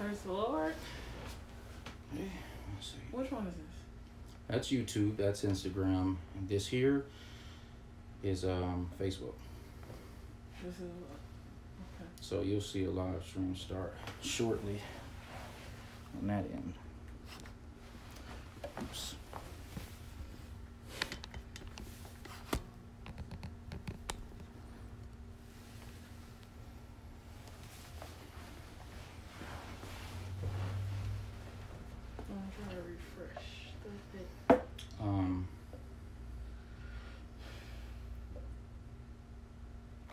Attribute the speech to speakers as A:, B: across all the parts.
A: Praise the Lord.
B: Hey, let's see.
A: Which one is this?
B: That's YouTube. That's Instagram. And this here is um, Facebook.
A: This is okay.
B: So you'll see a live stream start shortly on that end. Oops.
A: I'm trying to refresh the thing.
B: Um,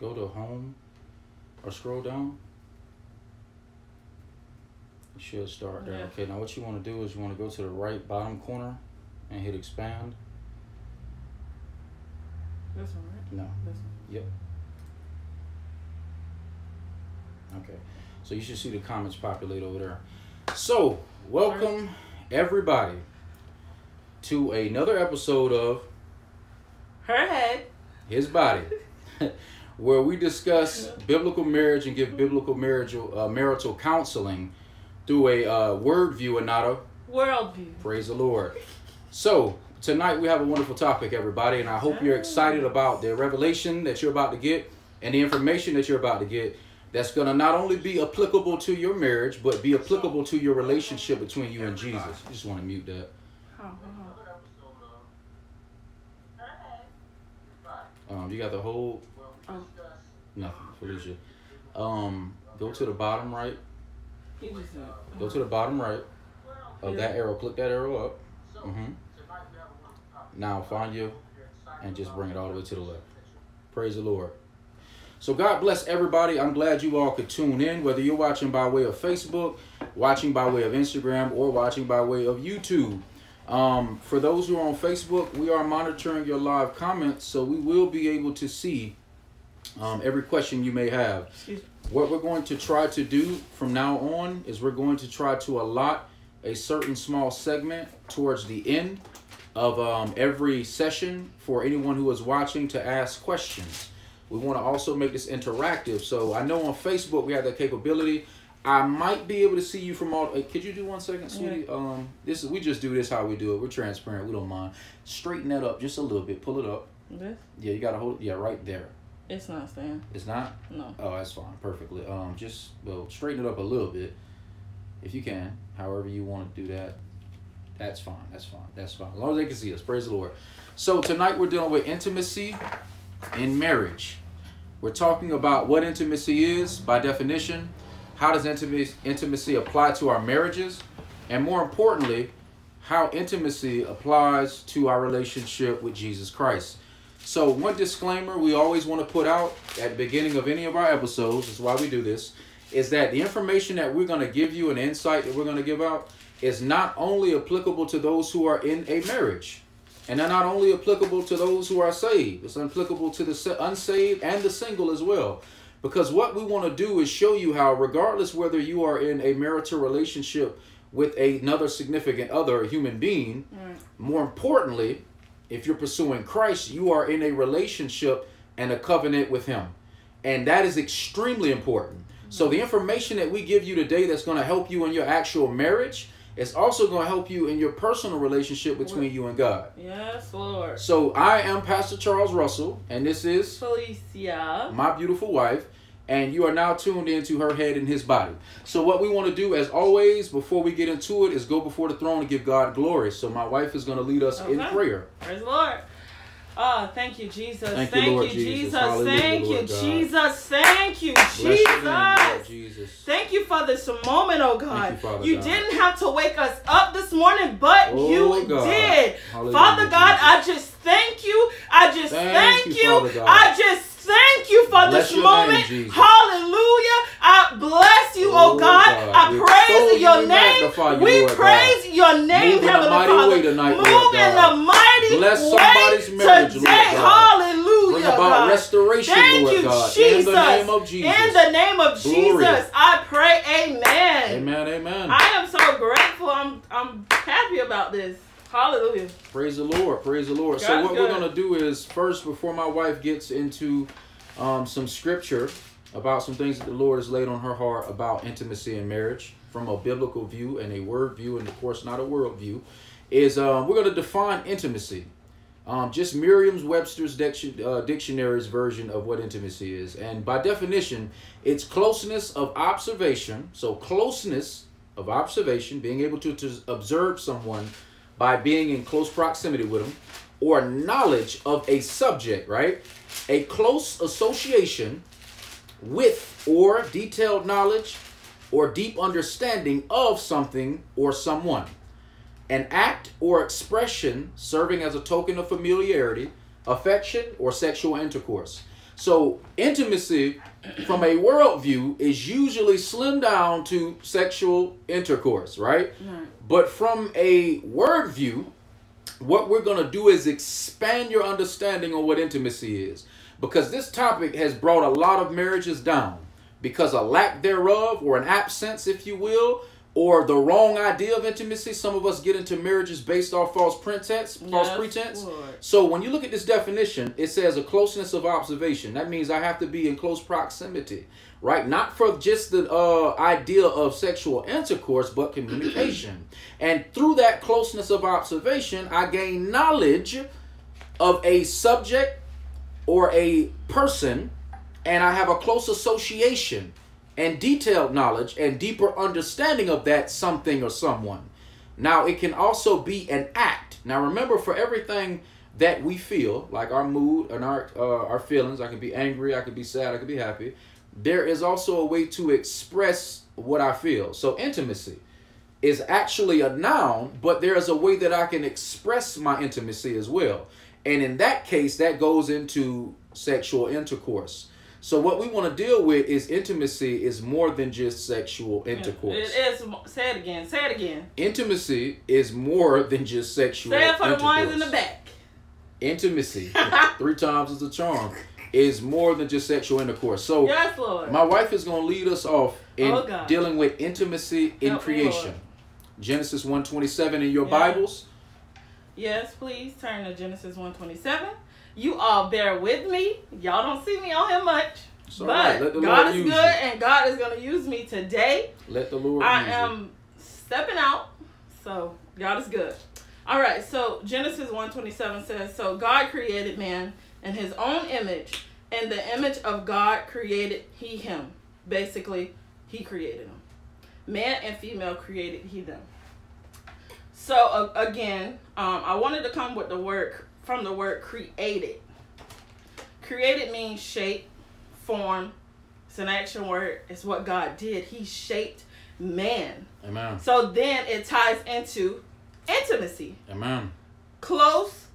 B: go to home or scroll down. You should start there.
A: Yeah.
B: Okay, now what you want to do is you want to go to the right bottom corner and hit expand.
A: This one, right?
B: No.
A: This one. Yep.
B: Okay. So you should see the comments populate over there. So, welcome everybody to another episode of
A: Her head.
B: His Body, where we discuss biblical marriage and give biblical marital, uh, marital counseling through a uh, word view and not a
A: Worldview.
B: praise the Lord. So, tonight we have a wonderful topic, everybody, and I hope you're excited about the revelation that you're about to get and the information that you're about to get that's going to not only be applicable to your marriage, but be applicable to your relationship between you and Jesus. You just want to mute that.
A: Oh,
B: Um, you got the whole nothing, Felicia. Um, go to the bottom right.
A: Just said.
B: Go to the bottom right of
A: Yeah.
B: that arrow. Click that arrow up. hmm Now find you and just bring it all the way to the left. Praise the Lord. So God bless everybody. I'm glad you all could tune in, whether you're watching by way of Facebook, watching by way of Instagram, or watching by way of YouTube. Um, for those who are on Facebook, we are monitoring your live comments, so we will be able to see um, every question you may have. What we're going to try to do from now on is we're going to try to allot a certain small segment towards the end of um, every session for anyone who is watching to ask questions. We want to also make this interactive. So I know on Facebook we have that capability. I might be able to see you from all. uh, Could you do one second, sweetie? Um, this is we just do this how we do it. We're transparent. We don't mind. Straighten that up just a little bit. Pull it up.
A: This?
B: Yeah, you got to hold. Yeah, right there.
A: It's not staying.
B: It's not.
A: No.
B: Oh, that's fine, perfectly. Um, just well, straighten it up a little bit, if you can. However you want to do that, that's fine. That's fine. That's fine. As long as they can see us, praise the Lord. So tonight we're dealing with intimacy in marriage. We're talking about what intimacy is by definition. How does intimacy intimacy apply to our marriages, and more importantly, how intimacy applies to our relationship with Jesus Christ. So, one disclaimer we always want to put out at the beginning of any of our episodes, is why we do this, is that the information that we're going to give you, an insight that we're going to give out, is not only applicable to those who are in a marriage, and they're not only applicable to those who are saved, it's applicable to the unsaved and the single as well. Because what we want to do is show you how, regardless whether you are in a marital relationship with another significant other human being,
A: Right.
B: more importantly, if you're pursuing Christ, you are in a relationship and a covenant with Him. And that is extremely important. So, the information that we give you today that's going to help you in your actual marriage is also going to help you in your personal relationship between you and God.
A: Yes, Lord.
B: So, I am Pastor Charles Russell, and this is
A: Felicia.
B: my beautiful wife, and you are now tuned into her head and his body. So, what we want to do, as always, before we get into it, is go before the throne and give God glory. So, my wife is going to lead us in prayer.
A: Praise the Lord. Oh, thank you, Jesus.
B: Thank
A: Thank,
B: you, Lord
A: Jesus.
B: Jesus.
A: Thank you,
B: God.
A: Jesus. Thank you,
B: your name, Lord
A: Jesus.
B: Jesus.
A: Thank you for this moment, oh God.
B: Thank you, Father
A: you
B: God.
A: didn't have to wake us up this morning, but
B: Oh,
A: you
B: God.
A: did.
B: Hallelujah,
A: Father God,
B: Jesus.
A: I just thank you. I just
B: Thank
A: thank,
B: you,
A: you. I just thank you for
B: Bless
A: this
B: your name,
A: moment. Hallelujah. I bless you, oh,
B: Oh,
A: God.
B: God.
A: I
B: We
A: praise your name.
B: you,
A: we
B: Lord
A: praise your name,
B: Move
A: Heavenly
B: mighty
A: Father.
B: way tonight,
A: Move
B: Lord
A: in
B: God.
A: a mighty
B: Bless
A: way
B: somebody's marriage,
A: today.
B: God.
A: Hallelujah.
B: Bring about
A: God.
B: restoration,
A: Thank
B: Lord
A: you,
B: God.
A: Jesus.
B: In the name of Jesus.
A: In the name of
B: Glory.
A: Jesus, I pray, Amen.
B: Amen, amen.
A: I am so grateful. I'm I'm happy about this. Hallelujah.
B: Praise the Lord. Praise the Lord. so what we're gonna do is first, before my wife gets into um, some scripture, about some things that the Lord has laid on her heart about intimacy in marriage from a biblical view and a word view, and of course, not a world view. Is uh, we're going to define intimacy. Um, just Merriam's Webster's diction, uh, dictionary's version of what intimacy is. And by definition, it's closeness of observation. So, closeness of observation, being able to, to observe someone by being in close proximity with them, or knowledge of a subject, right? A close association with or detailed knowledge or deep understanding of something or someone. An act or expression serving as a token of familiarity, affection, or sexual intercourse. So, intimacy from a worldview is usually slimmed down to sexual intercourse, right? right. But from a word view, what we're going to do is expand your understanding on what intimacy is. Because this topic has brought a lot of marriages down because a lack thereof, or an absence, if you will, or the wrong idea of intimacy. Some of us get into marriages based off false pretense, false yes, pretense. Lord. So when you look at this definition, it says a closeness of observation. That means I have to be in close proximity, right? Not for just the uh, idea of sexual intercourse, but communication. and through that closeness of observation, I gain knowledge of a subject or a person, and I have a close association and detailed knowledge and deeper understanding of that something or someone. Now, it can also be an act. Now, remember, for everything that we feel, like our mood and our uh, our feelings, I could be angry, I could be sad, I could be happy. There is also a way to express what I feel. So, intimacy is actually a noun, but there is a way that I can express my intimacy as well. And in that case, that goes into sexual intercourse. So what we want to deal with is intimacy is more than just sexual intercourse.
A: It is. Say it again. Say it again.
B: Intimacy is more than just sexual.
A: Say it for the ones in the back.
B: Intimacy, three times is a charm, is more than just sexual intercourse. So
A: yes, Lord.
B: my wife is going to lead us off in oh, dealing with intimacy in Help creation. Genesis one twenty seven in your. Bibles.
A: Yes, please turn to Genesis one twenty seven. You all bear with me. Y'all don't see me on here much. but right. God is good you. and God is going to use me today.
B: Let the Lord
A: I am stepping out. So God is good. All right. So Genesis 127 says, So God created man in his own image. and the image of God created he him. Basically, he created him. Man and female created he them. So uh, again, um, I wanted to come with the word from the word created. Created means shape, form. It's an action word. It's what God did. He shaped man.
B: Amen.
A: So then it ties into intimacy.
B: Amen.
A: Close.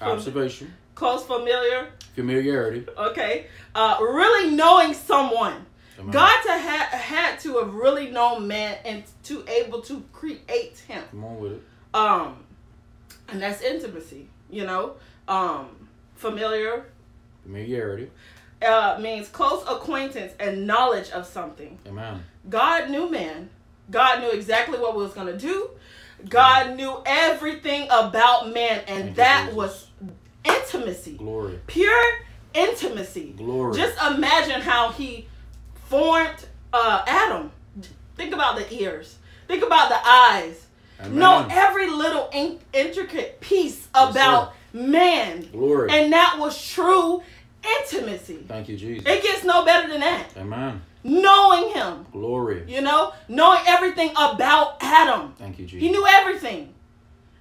B: Observation.
A: Close familiar.
B: Familiarity.
A: Okay. Uh, really knowing someone. Amen. God to ha- had to have really known man and to able to create him.
B: Come on with it.
A: Um, and that's intimacy. You know, um, familiar.
B: Familiarity.
A: Uh, means close acquaintance and knowledge of something.
B: Amen.
A: God knew man. God knew exactly what was going to do. God Amen. knew everything about man, and Thank that was intimacy.
B: Glory.
A: Pure intimacy.
B: Glory.
A: Just imagine how he formed uh, Adam. Think about the ears. Think about the eyes. Amen. Know every little in- intricate piece about yes, man.
B: Glory.
A: And that was true intimacy.
B: Thank you, Jesus.
A: It gets no better than that.
B: Amen.
A: Knowing him.
B: Glory.
A: You know, knowing everything about Adam.
B: Thank you, Jesus.
A: He knew everything.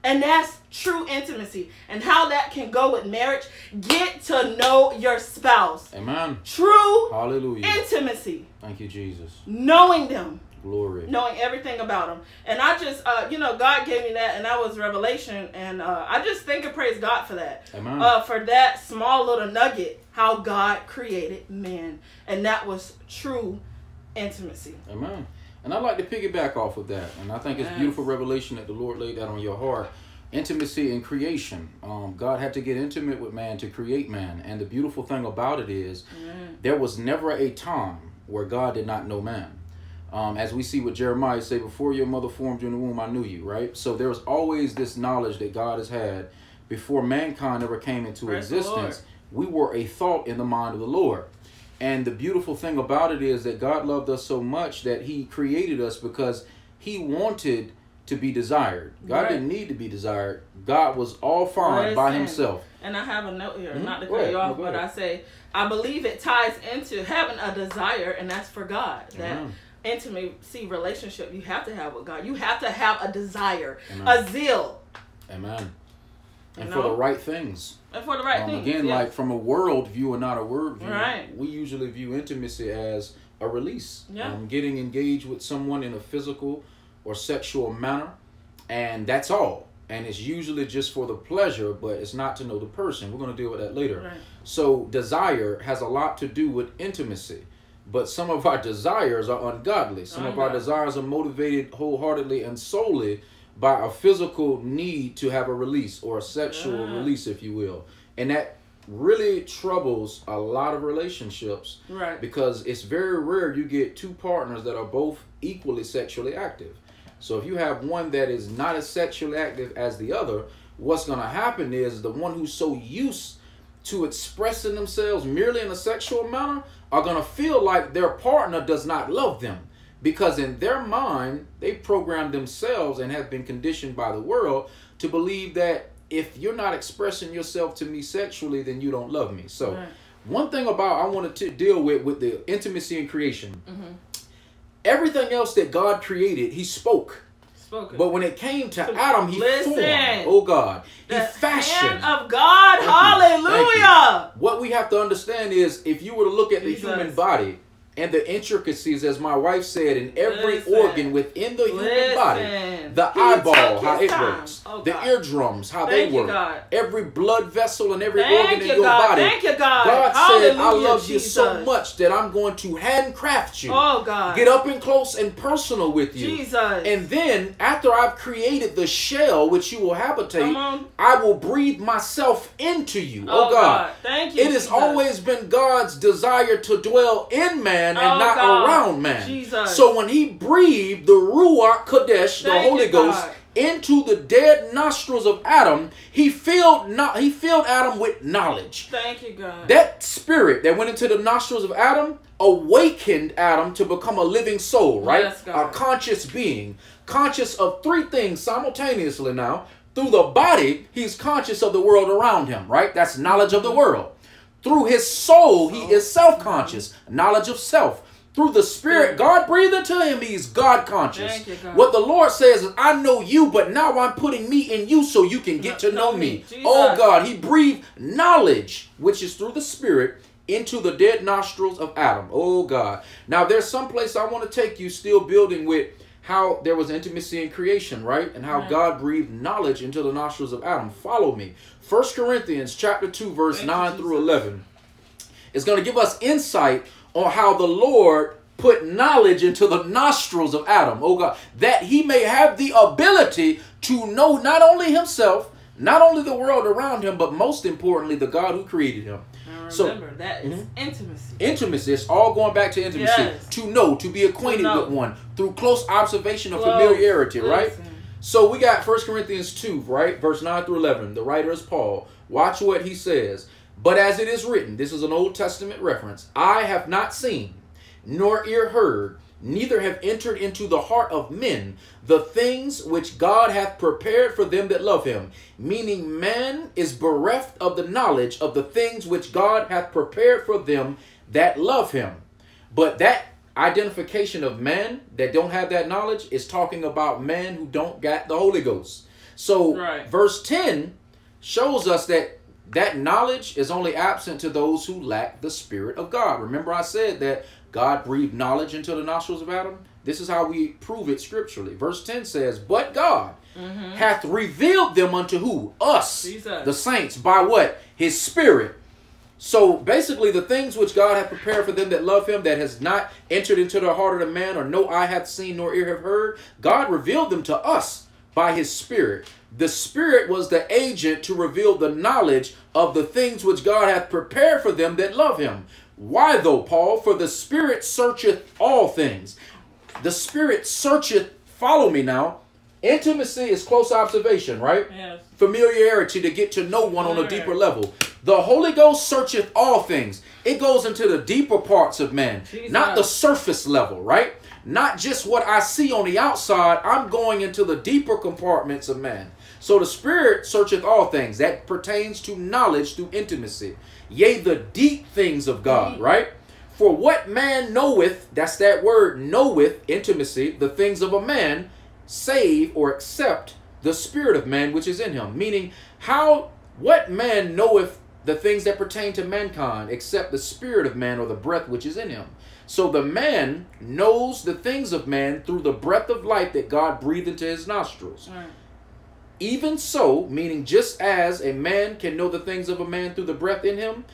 A: And that's true intimacy. And how that can go with marriage. Get to know your spouse.
B: Amen.
A: True
B: Hallelujah.
A: intimacy.
B: Thank you, Jesus.
A: Knowing them.
B: Glory.
A: Knowing everything about him. And I just, uh, you know, God gave me that, and that was revelation. And uh, I just thank and praise God for that.
B: Amen.
A: Uh, for that small little nugget, how God created man. And that was true intimacy.
B: Amen. And I'd like to piggyback off of that. And I think it's beautiful revelation that the Lord laid that on your heart. Intimacy in creation. Um, God had to get intimate with man to create man. And the beautiful thing about it is, Amen. there was never a time where God did not know man. Um, as we see what Jeremiah say, before your mother formed you in the womb, I knew you, right? So there's always this knowledge that God has had before mankind ever came into Praise existence. We were a thought in the mind of the Lord. And the beautiful thing about it is that God loved us so much that He created us because He wanted to be desired. God
A: Right.
B: didn't need to be desired. God was all fine by Himself.
A: And I have a note here,
B: Mhm.
A: not to cut you off,
B: go
A: but. I say I believe it ties into having a desire, and that's for God. That. Intimacy relationship you have to have with God. You have to have a desire,
B: Amen.
A: a zeal,
B: Amen. And
A: You
B: for the right things.
A: and for the right
B: um,
A: things.
B: again,
A: yeah.
B: like from a world view and not a word view,
A: Right.
B: we usually view intimacy as a release.
A: Yeah.
B: Um, getting engaged with someone in a physical or sexual manner, and that's all. And it's usually just for the pleasure, but it's not to know the person. We're going to deal with that later.
A: Right.
B: So, desire has a lot to do with intimacy. But some of our desires are ungodly. Some of our desires are motivated wholeheartedly and solely by a physical need to have a release or a sexual
A: Yeah.
B: release, if you will. And that really troubles a lot of relationships
A: right.
B: because it's very rare you get two partners that are both equally sexually active. So if you have one that is not as sexually active as the other, what's going to happen is the one who's so used to expressing themselves merely in a sexual manner are going to feel like their partner does not love them because in their mind they programmed themselves and have been conditioned by the world to believe that if you're not expressing yourself to me sexually then you don't love me so
A: Right.
B: one thing about i wanted to deal with with the intimacy in creation
A: Mhm.
B: everything else that god created he spoke
A: Spoken.
B: but when it came to adam he
A: Listen.
B: formed oh god he
A: the
B: fashioned
A: of God.
B: Thank you. You.
A: Hallelujah.
B: what we have to understand is if you were to look at the human body and the intricacies, as my wife said, in every
A: Listen.
B: organ within the human body. The
A: He
B: eyeball, how it
A: time.
B: works,
A: Oh,
B: the eardrums, how
A: Thank
B: they work,
A: God.
B: every blood vessel and every
A: Thank
B: organ in your
A: God.
B: body.
A: Thank you, God.
B: God said, I
A: Hallelujah,
B: love you so much that I'm going to handcraft you.
A: Oh God.
B: Get up and close and personal with you.
A: Jesus.
B: And then, after I've created the shell which you will habitate, I will breathe myself into you. Oh,
A: Oh,
B: God.
A: God. Thank you,
B: It has always been God's desire to dwell in man and
A: Oh,
B: not
A: God.
B: around man.
A: Jesus.
B: So when he breathed the Ruach Kodesh, the Holy Ghost,
A: God.
B: into the dead nostrils of Adam, he filled not he filled Adam with knowledge.
A: Thank you, God.
B: That spirit that went into the nostrils of Adam awakened Adam to become a living soul, right?
A: Yes,
B: a conscious being, conscious of three things simultaneously now. Through the body, he's conscious of the world around him, right? That's knowledge of the world. Through his soul, he is self conscious, knowledge of self. Through the spirit, God breathed into him, he's God conscious.
A: You, God.
B: What the Lord says is, I know you, but now I'm putting me in you so you can get to know me. Oh God, he breathed knowledge, which is through the spirit, into the dead nostrils of Adam. Oh God. Now there's some place I want to take you still building with how there was intimacy in creation, right? And how
A: Right.
B: God breathed knowledge into the nostrils of Adam. Follow me. First Corinthians chapter 2 verse
A: Thank
B: 9 through 11 is going to give us insight on how the Lord put knowledge into the nostrils of Adam, oh God, that he may have the ability to know not only himself, not only the world around him, but most importantly, the God who created him.
A: And
B: So-
A: remember, that is mm-hmm. intimacy.
B: Intimacy, it's all going back to intimacy.
A: Yes.
B: To know, to be acquainted
A: know.
B: with one through close observation of familiarity, right? So we got 1 Corinthians 2, right? Verse 9 through 11. The writer is Paul. Watch what he says. But as it is written, this is an Old Testament reference I have not seen, nor ear heard, neither have entered into the heart of men the things which God hath prepared for them that love him. Meaning, man is bereft of the knowledge of the things which God hath prepared for them that love him. But that identification of man that don't have that knowledge is talking about men who don't got the Holy Ghost. So
A: Right.
B: verse 10 shows us that that knowledge is only absent to those who lack the spirit of God. Remember I said that God breathed knowledge into the nostrils of Adam? This is how we prove it scripturally. Verse 10 says, "But God mm-hmm. hath revealed them unto who? Us,
A: Jesus.
B: the saints, by what? His spirit." So basically, the things which God hath prepared for them that love Him, that has not entered into the heart of the man, or no eye hath seen, nor ear have heard, God revealed them to us by His Spirit. The Spirit was the agent to reveal the knowledge of the things which God hath prepared for them that love Him. Why though, Paul? For the Spirit searcheth all things. The Spirit searcheth. Follow me now. Intimacy is close observation, right?
A: Yes.
B: familiarity to get to know one on a deeper level. The Holy Ghost searcheth all things. It goes into the deeper parts of man,
A: Jesus.
B: not the surface level, right? Not just what I see on the outside. I'm going into the deeper compartments of man. So the Spirit searcheth all things. That pertains to knowledge through intimacy. Yea, the deep things of God, right? For what man knoweth, that's that word, knoweth, intimacy, the things of a man, save or accept the spirit of man which is in him. Meaning, how, what man knoweth the things that pertain to mankind except the spirit of man or the breath which is in him? So the man knows the things of man through the breath of life that God breathed into his nostrils. Even so, meaning just as a man can know the things of a man through the breath in him,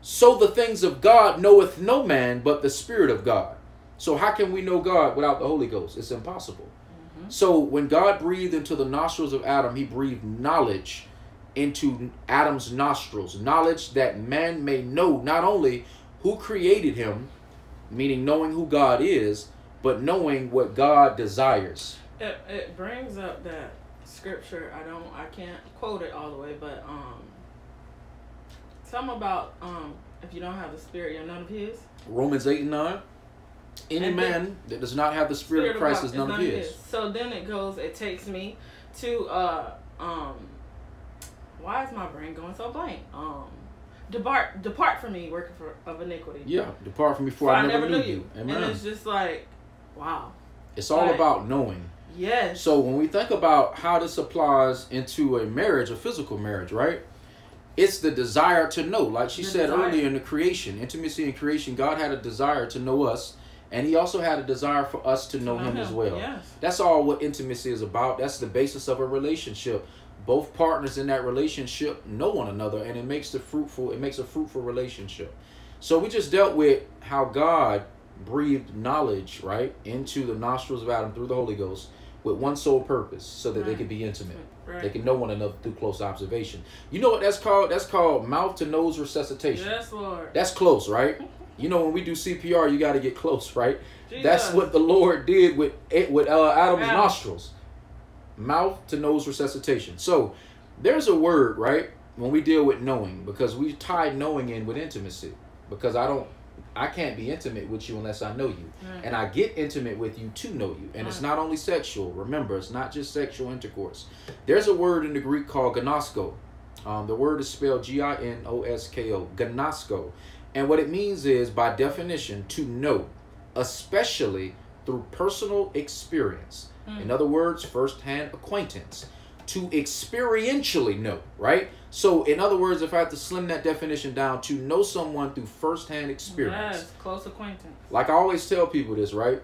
B: so the things of God knoweth no man but the Spirit of God. So how can we know God without the Holy Ghost? It's impossible. Mm-hmm. So when God breathed into the nostrils of Adam, he breathed knowledge into Adam's nostrils. Knowledge that man may know not only who created him, meaning knowing who God is, but knowing what God desires.
A: It, it brings up that scripture. I don't. I can't quote it all the way, but um, some about um, if you don't have the spirit, you're none of His.
B: Romans 8 and 9. Any
A: And
B: man that does not have the Spirit, of Christ
A: God
B: is none of his.
A: So then it goes. It takes me to uh um. Why is my brain going so blank? Um, depart depart from me, working for of iniquity.
B: Yeah, depart from me, for
A: For
B: I, never, knew you.
A: And it's just like, wow.
B: It's all
A: like-
B: about knowing.
A: Yes.
B: So when we think about how this applies into a marriage, a physical marriage, right? It's the desire to know. Like she
A: The
B: said
A: desire.
B: earlier in the creation, intimacy and creation, God had a desire to know us, and He also had a desire for us to know, him, as well.
A: Yes.
B: That's all what intimacy is about. That's the basis of a relationship. Both partners in that relationship know one another, and it makes the fruitful. It makes a fruitful relationship. So we just dealt with how God breathed knowledge right into the nostrils of Adam through the Holy Ghost with one sole purpose, so that they could be intimate.
A: Right.
B: They can know one another through close observation. You know what that's called? That's called mouth to nose resuscitation.
A: Yes, Lord.
B: That's close, right? You know when we do CPR, you got to get close, right?
A: Jesus.
B: That's what the Lord did with it with uh, Adam's
A: Adam.
B: nostrils, mouth to nose resuscitation. So there's a word right when we deal with knowing because we tie knowing in with intimacy because I don't. I can't be intimate with you unless I know you.
A: Right.
B: And I get intimate with you to know you. And it's not only sexual. Remember, it's not just sexual intercourse. There's a word in the Greek called ginosko. Um, the word is spelled G I N O S K O. Ginosko. And what it means is, by definition, to know, especially through personal experience.
A: Mm.
B: In other words, first-hand acquaintance. To experientially know, right? So, in other words, if I have to slim that definition down, to know someone through first-hand experience.
A: Yes, close acquaintance.
B: Like I always tell people this, right?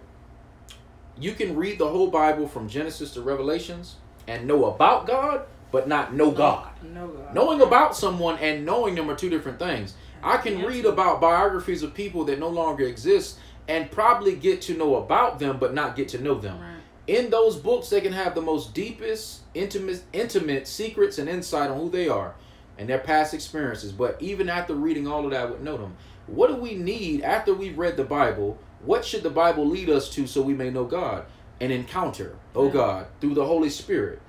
B: You can read the whole Bible from Genesis to Revelations and know about God, but not know God.
A: No God.
B: Knowing about someone and knowing them are two different things. I can read about biographies of people that no longer exist and probably get to know about them, but not get to know them.
A: Right.
B: In those books, they can have the most deepest, intimate, intimate secrets and insight on who they are and their past experiences. But even after reading all of that, I would know them. What do we need after we've read the Bible? What should the Bible lead us to so we may know God? and encounter, oh. God, through the Holy Spirit.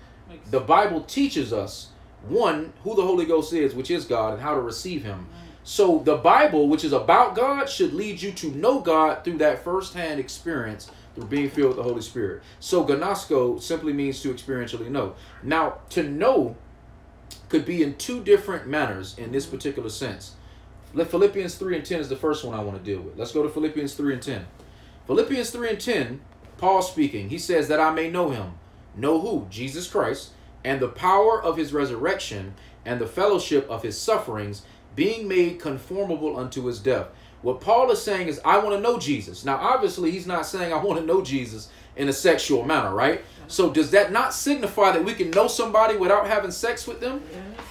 B: The Bible teaches us one who the Holy Ghost is, which is God, and how to receive Him. So the Bible, which is about God, should lead you to know God through that firsthand experience through being filled with the Holy Spirit. So ginosko simply means to experientially know. Now, to know could be in two different manners in this particular sense. Philippians 3 and 10 is the first one I want to deal with. Let's go to Philippians 3 and 10. Philippians 3 and 10, Paul speaking, he says that I may know him. Know who? Jesus Christ, and the power of his resurrection, and the fellowship of his sufferings, being made conformable unto his death. What Paul is saying is, I want to know Jesus. Now, obviously, he's not saying I want to know Jesus in a sexual manner, right? So, does that not signify that we can know somebody without having sex with them?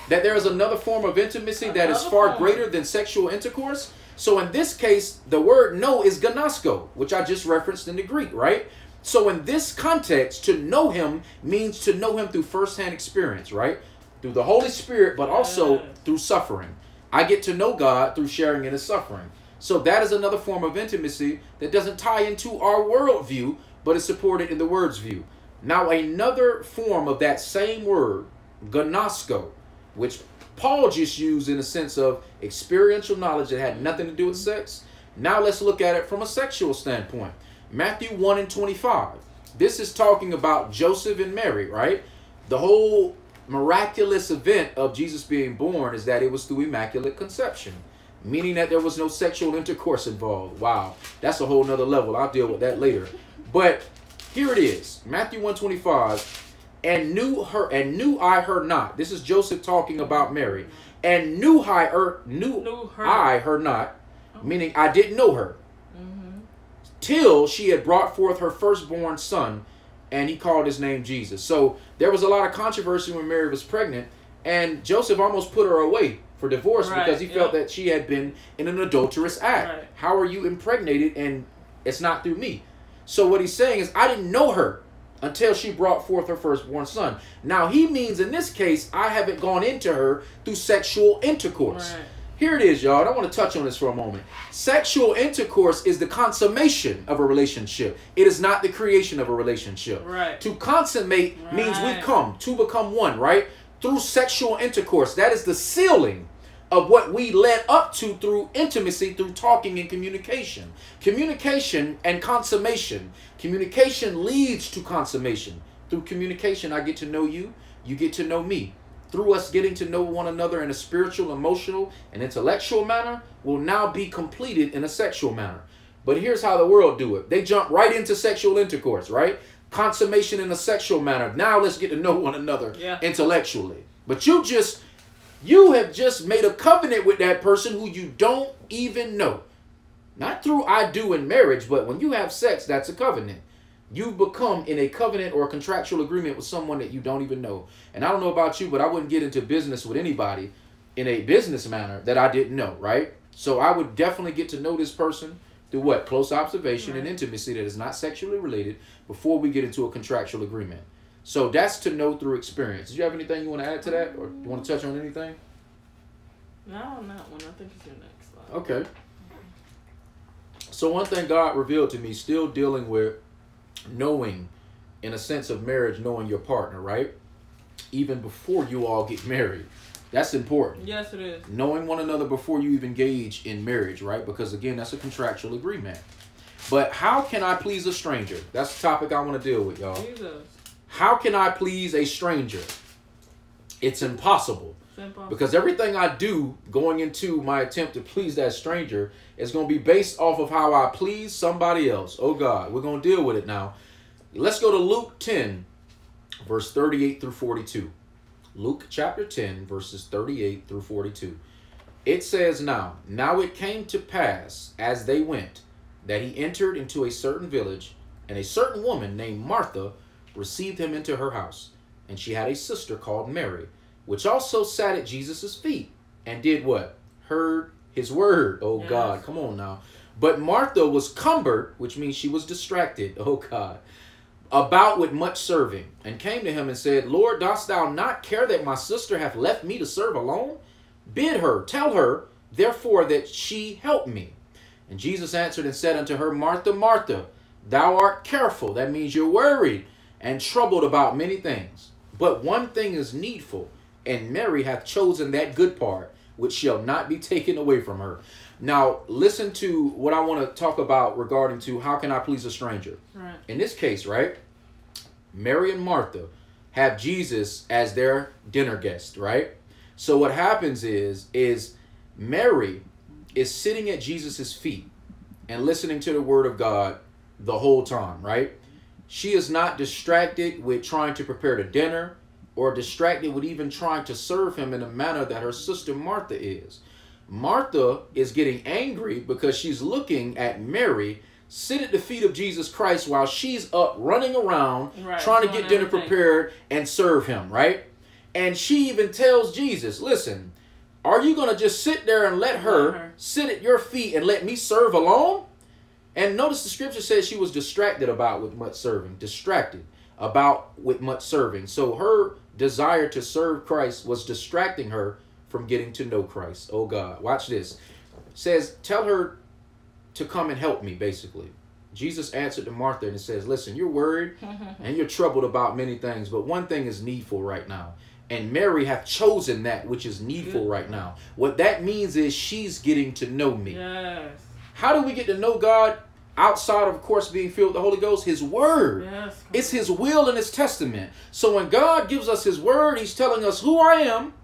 B: That there is another form of intimacy that is far greater than sexual intercourse. So in this case, the word know is ginosko, which I just referenced in the Greek, right? So in this context, to know him means to know him through firsthand experience, right? Through the Holy Spirit, but also through suffering. I get to know God through sharing in his suffering. So that is another form of intimacy that doesn't tie into our worldview, but is supported in the word's view. Now, another form of that same word, ginosko, which Paul just used in a sense of experiential knowledge that had nothing to do with sex. Now let's look at it from a sexual standpoint. Matthew 1 and 25. This is talking about Joseph and Mary, right? The whole miraculous event of Jesus being born is that it was through immaculate conception, meaning that there was no sexual intercourse involved. Wow, that's a whole nother level. I'll deal with that later. But here it is, Matthew 125. And knew her and knew I her not. This is Joseph talking about Mary. And knew I her knew,
A: Knew her.
B: I her not, meaning I didn't know her till she had brought forth her firstborn son, and he called his name Jesus. So there was a lot of controversy when Mary was pregnant, and Joseph almost put her away for divorce
A: Right,
B: because he felt
A: yeah.
B: that she had been in an adulterous act.
A: Right.
B: How are you impregnated and it's not through me? So what he's saying is, I didn't know her until she brought forth her firstborn son. Now he means in this case, I haven't gone into her through sexual intercourse.
A: Right.
B: Here it is, y'all. I want to touch on this for a moment. Sexual intercourse is the consummation of a relationship. It is not the creation of a relationship.
A: Right.
B: To consummate means we come, to become one, right? Through sexual intercourse. That is the sealing of what we led up to through intimacy, through talking and communication. Communication and consummation. Communication leads to consummation. Through communication, I get to know you, you get to know me through us getting to know one another in a spiritual, emotional, and intellectual manner will now be completed in a sexual manner. But here's how the world do it. They jump right into sexual intercourse, right? Consummation in a sexual manner. Now let's get to know one another
A: Yeah.
B: intellectually. But you just you have just made a covenant with that person who you don't even know. Not through I do in marriage, but when you have sex, that's a covenant. You've become in a covenant or a contractual agreement with someone that you don't even know. And I don't know about you, but I wouldn't get into business with anybody in a business manner that I didn't know, right? So I would definitely get to know this person through what? Close observation and intimacy that is not sexually related before we get into a contractual agreement. So that's to know through experience. Do you have anything you want to add to that? Or you want to touch on anything?
A: No, on that one. I think it's your next slide.
B: Okay. So one thing God revealed to me, still dealing with knowing, in a sense of marriage, knowing your partner, right? Even before you all get married. That's important.
A: Yes, it is.
B: Knowing one another before you even engage in marriage, right? Because again, that's a contractual agreement. But how can I please a stranger? That's the topic I want to deal with, y'all.
A: Jesus.
B: How can I please a stranger? It's impossible.
A: Simple.
B: Because everything I do going into my attempt to please that stranger is going to be based off of how I please somebody else. Oh God, we're going to deal with it now. Let's go to Luke 10, verse 38 through 42. Luke chapter 10, verses 38 through 42. It says now, Now it came to pass as they went that he entered into a certain village, and a certain woman named Martha received him into her house. And she had a sister called Mary, which also sat at Jesus' feet and did what? Heard his word. Oh
A: Yes.
B: God, come on now. But Martha was cumbered, which means she was distracted. Oh God. About with much serving, and came to him and said, Lord, dost thou not care that my sister hath left me to serve alone? Bid her, tell her, therefore, that she help me. And Jesus answered and said unto her, Martha, Martha, thou art careful. That means you're worried and troubled about many things. But one thing is needful, and Mary hath chosen that good part, which shall not be taken away from her. Now, listen to what I want to talk about regarding to how can I please a stranger.
A: Right.
B: In this case, right, Mary and Martha have Jesus as their dinner guest, right? So what happens is is Mary is sitting at Jesus's feet and listening to the word of God the whole time, right? She is not distracted with trying to prepare the dinner or distracted with even trying to serve him in a manner that her sister Martha is. Martha is getting angry because she's looking at Mary sit at the feet of Jesus Christ while she's up running around
A: Right,
B: trying to get dinner
A: everything.
B: prepared and serve him, right? And she even tells Jesus, listen, are you going to just sit there and let her,
A: Let her.
B: sit at your feet and let me serve alone? And notice the scripture says she was distracted about with much serving, distracted about with much serving. So her desire to serve Christ was distracting her from getting to know Christ. Oh God, watch this. says, tell her to come and help me, basically. Jesus answered to Martha and it says, Listen, you're worried and you're troubled about many things, but one thing is needful right now. And Mary hath chosen that which is needful
A: Good.
B: right now. What that means is she's getting to know me.
A: Yes.
B: How do we get to know God outside of, of course, being filled with the Holy Ghost? His Word.
A: Yes.
B: It's His will and His testament. So when God gives us His Word, He's telling us who I am,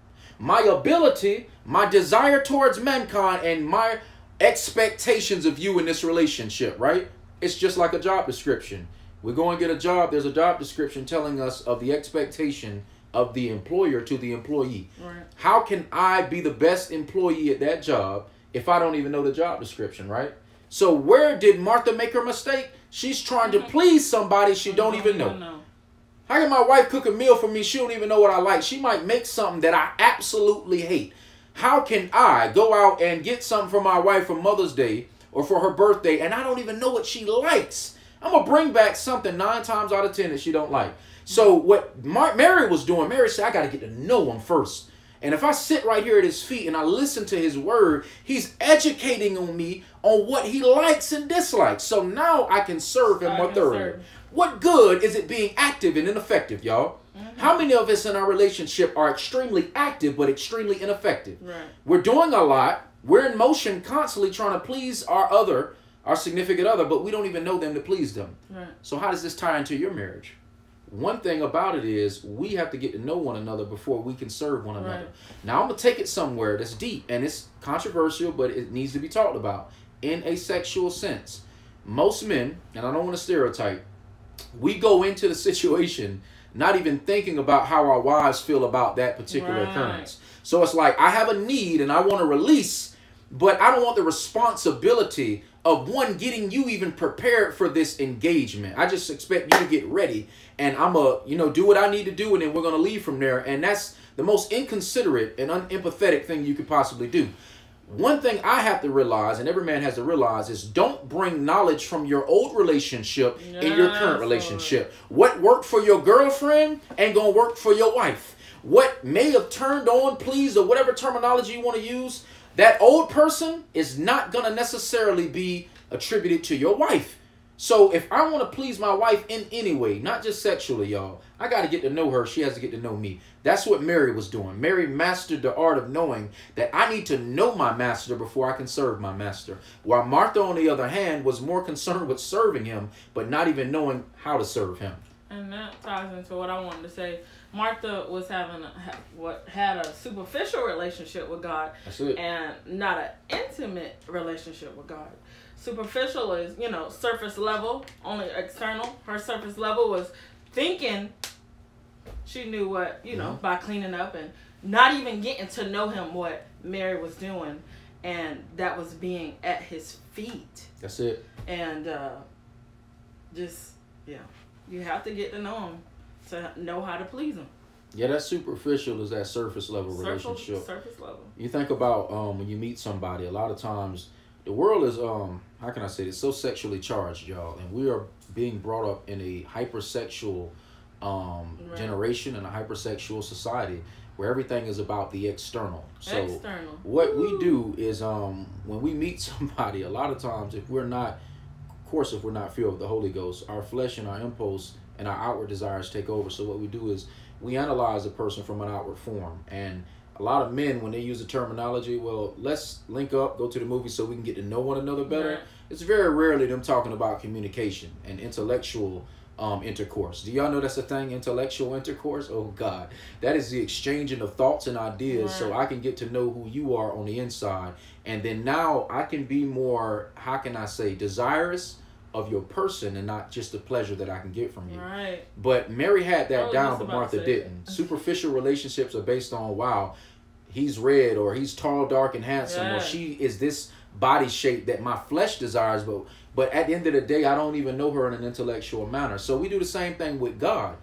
B: my ability, my desire towards mankind, and my expectations of you in this relationship, right? It's just like a job description. We go and get a job, there's a job description telling us of the expectation of the employer to the employee.
A: Right.
B: How can I be the best employee at that job if I don't even know the job description, right? So where did Martha make her mistake? She's trying to please somebody she don't even know. How can my wife cook a meal for me? She don't even know what I like. She might make something that I absolutely hate. How can I go out and get something for my wife for Mother's Day or for her birthday and I don't even know what she likes? I'm gonna bring back something nine times out of ten that she don't like. So what Mar- Mary was doing, Mary said, I gotta get to know him first. And if I sit right here at his feet and I listen to his word, he's educating on me on what he likes and dislikes. So now I can serve him more thoroughly. What good is it being active and ineffective, y'all? Mm-hmm. How many of us in our relationship are extremely active but extremely ineffective?
A: Right.
B: We're doing a lot. We're in motion constantly trying to please our other, our significant other, but we don't even know them to please them.
A: Right.
B: So how does this tie into your marriage? One thing about it is we have to get to know one another before we can serve one another.
A: Right.
B: Now I'm gonna take it somewhere that's deep and it's controversial, but it needs to be talked about in a sexual sense. Most men, and I don't want to stereotype, we go into the situation not even thinking about how our wives feel about that particular
A: Right.
B: occurrence. So it's like I have a need and I want to release, but I don't want the responsibility of one getting you even prepared for this engagement. I just expect you to get ready and I'm a, you know, do what I need to do and then we're going to leave from there and that's the most inconsiderate and unempathetic thing you could possibly do. One thing I have to realize, and every man has to realize, is don't bring knowledge from your old relationship in your current relationship. What worked for your girlfriend ain't gonna work for your wife. What may have turned on, pleased, or whatever terminology you want to use, that old person is not gonna necessarily be attributed to your wife. So if I want to please my wife in any way, not just sexually, y'all, I got to get to know her. She has to get to know me. That's what Mary was doing. Mary mastered the art of knowing that I need to know my master before I can serve my master. While Martha, on the other hand, was more concerned with serving him, but not even knowing how to serve him.
A: And that ties into what I wanted to say. Martha was having a, what had a superficial relationship with God and not an intimate relationship with God. Superficial is, you know, surface level, only external. Her surface level was thinking she knew what, you know, by cleaning up and not even getting to know him what Mary was doing. And that was being at his feet.
B: That's it.
A: And uh, just, yeah, you have to get to know him to know how to please him.
B: Yeah, that superficial is that surface level
A: Surface,
B: relationship.
A: surface level.
B: You think about um, when you meet somebody. A lot of times, the world is um how can I say this? So sexually charged, y'all, and we are being brought up in a hypersexual um
A: Right.
B: generation and a hypersexual society where everything is about the external. So
A: External.
B: what we do is um when we meet somebody, a lot of times if we're not, of course, if we're not filled with the Holy Ghost, our flesh and our impulse and our outward desires take over. So what we do is we analyze a person from an outward form and a lot of men when they use the terminology well let's link up go to the movie so we can get to know one another better.
A: Right.
B: it's very rarely them talking about communication and intellectual um, intercourse. Do y'all know that's a thing intellectual intercourse? Oh god. That is the exchanging of thoughts and ideas so i can get to know who you are on the inside. And then now i can be more how can i say desirous of your person and not just the pleasure that i can get from you
A: Right.
B: but Mary had that
A: was
B: down, but Martha didn't. Superficial relationships are based on wow, he's red or he's tall, dark, and handsome,
A: Yeah.
B: or she is this body shape that my flesh desires, but but at the end of the day, I don't even know her in an intellectual manner. So we do the same thing with God.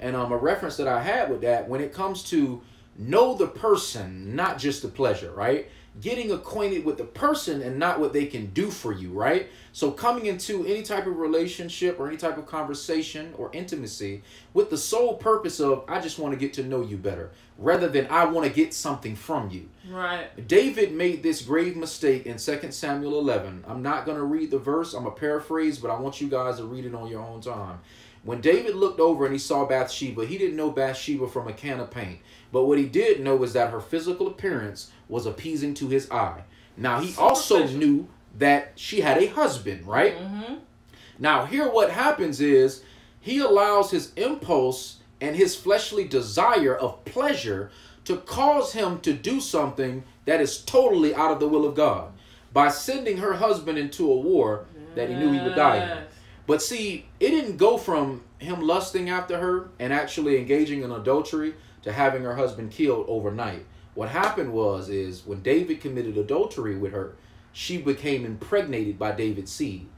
B: And um, a reference that I had with that, when it comes to know the person, not just the pleasure, right? Getting acquainted with the person and not what they can do for you, right? So coming into any type of relationship or any type of conversation or intimacy with the sole purpose of I just want to get to know you better, rather than I want to get something from you.
A: Right.
B: David made this grave mistake in 2 Samuel 11. I'm not going to read the verse, I'm a paraphrase, but I want you guys to read it on your own time. When David looked over and he saw Bathsheba, he didn't know Bathsheba from a can of paint. But what he did know was that her physical appearance was appeasing to his eye. Now he also knew that she had a husband, right?
A: Mm-hmm.
B: Now here what happens is he allows his impulse and his fleshly desire of pleasure to cause him to do something that is totally out of the will of God by sending her husband into a war that he knew he would die in. But see, it didn't go from him lusting after her and actually engaging in adultery to having her husband killed overnight. What happened was is when David committed adultery with her, she became impregnated by David's seed.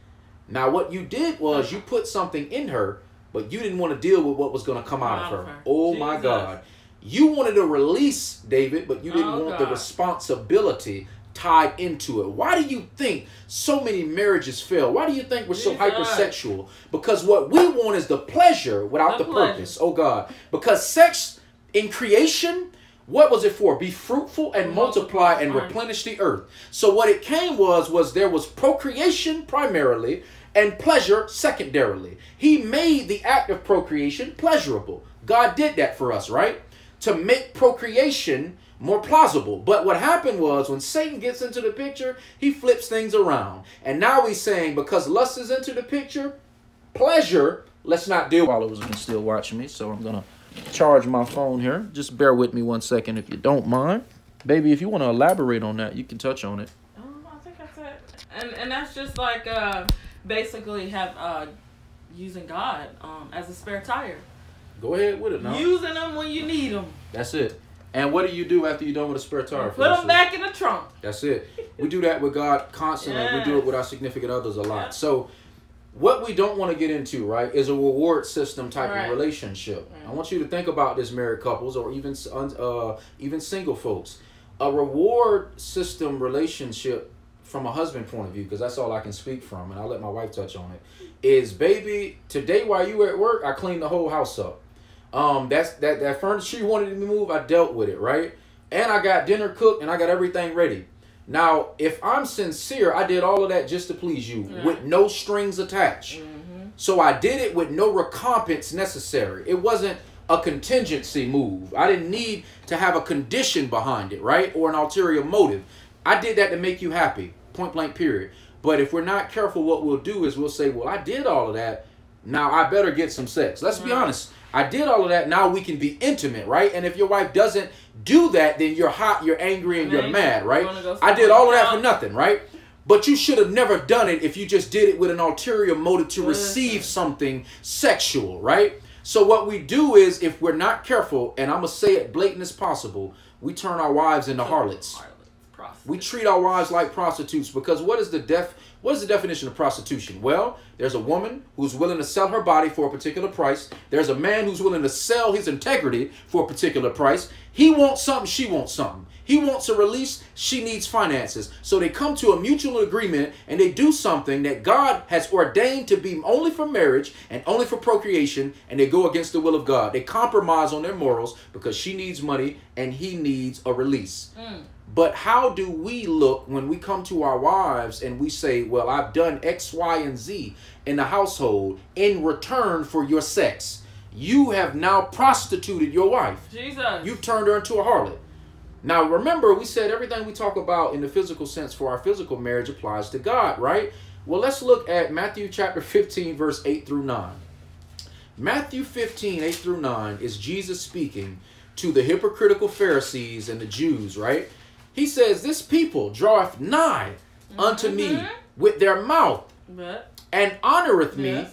B: Now what you did was you put something in her, but you didn't want to deal with what was going to come out of her. Oh my God. You wanted to release David, but you didn't
A: Oh,
B: want the responsibility tied into it. Why do you think so many marriages fail? Why do you think we're so
A: Jesus.
B: hypersexual? Because what we want is the pleasure without
A: The
B: the,
A: pleasure.
B: purpose. Oh God. Because sex in creation, what was it for? Be fruitful and multiply and replenish the earth. So what it came was was there was procreation primarily and pleasure secondarily. He made the act of procreation pleasurable. God did that for us, right? To make procreation more plausible. But what happened was when Satan gets into the picture, he flips things around. And now he's saying because lust is into the picture, pleasure, let's not deal while it was still watching me. So I'm going to charge my phone here. Just bear with me one second if you don't mind. Baby, if you want to elaborate on that, you can touch on it.
A: Oh, I think that's it. And and that's just like uh, basically have uh, using God um, as a spare tire.
B: Go ahead with it now.
A: Using them when you need them.
B: That's it. And what do you do after you're done with a spare tire?
A: Put them back in the trunk.
B: That's it. We do that with God constantly. We do it with our significant others a lot.
A: Yeah.
B: So, what we don't want to get into, right, is a reward system type
A: Right.
B: of relationship. I want you to think about this, married couples or even uh, even single folks. A reward system relationship, from a husband point of view, because that's all I can speak from, and I'll let my wife touch on it. Is baby today while you were at work, I cleaned the whole house up. Um, that's that that furniture you wanted to move, I dealt with it, right? And I got dinner cooked and I got everything ready. Now, if I'm sincere, I did all of that just to please you,
A: Yeah.
B: with no strings attached.
A: Mm-hmm.
B: So I did it with no recompense necessary. It wasn't a contingency move. I didn't need to have a condition behind it, right? Or an ulterior motive. I did that to make you happy. Point blank period. But if we're not careful, what we'll do is we'll say, Well, I did all of that. Now I better get some sex. Let's be honest. I did all of that. Now we can be intimate, right? And if your wife doesn't do that, then you're hot, you're angry, and you're mad, right? I did all of that for nothing, right? But you should have never done it if you just did it with an ulterior motive to receive something sexual, right? So what we do is, if we're not careful, and I'm gonna say it blatant as possible, we turn our wives into harlots. We treat our wives like prostitutes because what is the def what is the definition of prostitution? Well, there's a woman who's willing to sell her body for a particular price. There's a man who's willing to sell his integrity for a particular price. He wants something, she wants something. He wants a release, she needs finances. So they come to a mutual agreement and they do something that God has ordained to be only for marriage and only for procreation, and they go against the will of God. They compromise on their morals because she needs money and he needs a release.
A: Mm.
B: But how do we look when we come to our wives and we say, Well, I've done X, Y, and Z in the household in return for your sex? You have now prostituted your wife.
A: Jesus.
B: You've turned her into a harlot. Now, remember, we said everything we talk about in the physical sense for our physical marriage applies to God, right? Well, let's look at Matthew chapter 15, verse 8 through 9. Matthew 15, 8 through 9 is Jesus speaking to the hypocritical Pharisees and the Jews, right? He says, This people draweth nigh unto me
A: Mhm.
B: with their mouth
A: But
B: and honoreth me
A: yes,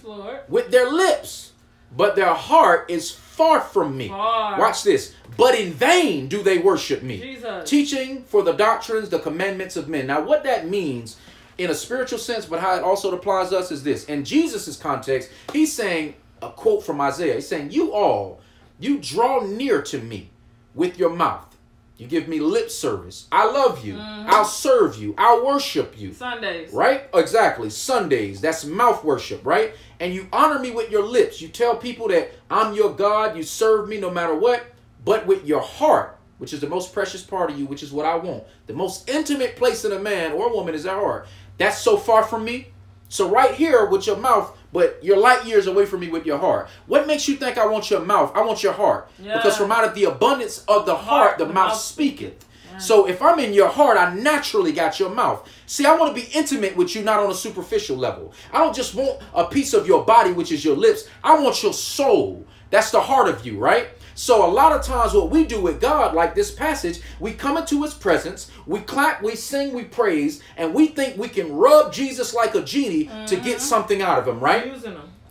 B: with their lips, but their heart is far from me.
A: Far.
B: Watch this. But in vain do they worship me,
A: Jesus.
B: teaching for the doctrines, the commandments of men. Now, what that means in a spiritual sense, but how it also applies to us is this. In Jesus' context, he's saying a quote from Isaiah. He's saying, You all, you draw near to me with your mouth. You give me lip service. I love you.
A: Mhm.
B: I'll serve you. I'll worship you.
A: Sundays.
B: Right? Exactly. Sundays. That's mouth worship, right? And you honor me with your lips. You tell people that I'm your God. You serve me no matter what. But with your heart, which is the most precious part of you, which is what I want. The most intimate place in a man or a woman is their heart. That's so far from me. So right here with your mouth, but you're light years away from me with your heart. What makes you think I want your mouth? I want your heart.
A: Yeah.
B: Because from out of the abundance of the heart,
A: Heart,
B: the,
A: the
B: mouth,
A: mouth
B: speaketh. So if I'm in your heart, I naturally got your mouth. See, I want to be intimate with you, not on a superficial level. I don't just want a piece of your body, which is your lips. I want your soul. That's the heart of you, right? So a lot of times what we do with God, like this passage, we come into his presence, we clap, we sing, we praise, and we think we can rub Jesus like a genie to get mm-hmm. something out of him, right?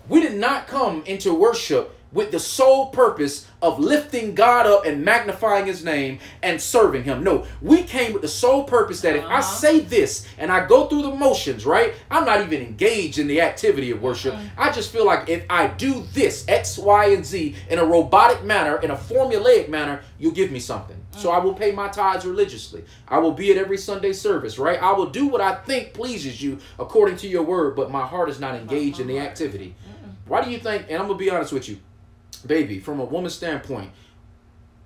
B: We did not come into worship with the sole purpose of lifting God up and magnifying his name and serving him. No, we came with the sole purpose that if I
A: Uh-huh.
B: say this and I go through the motions, right? I'm not even engaged in the activity of worship. I just feel like if I do this, X, Y, and Z, in a robotic manner, in a formulaic manner, you'll give me something. So I will pay my tithes religiously. I will be at every Sunday service, right? I will do what I think pleases you according to your word, but my heart is not engaged in the activity. Why do you think, and I'm going to be honest with you, baby, from a woman's standpoint,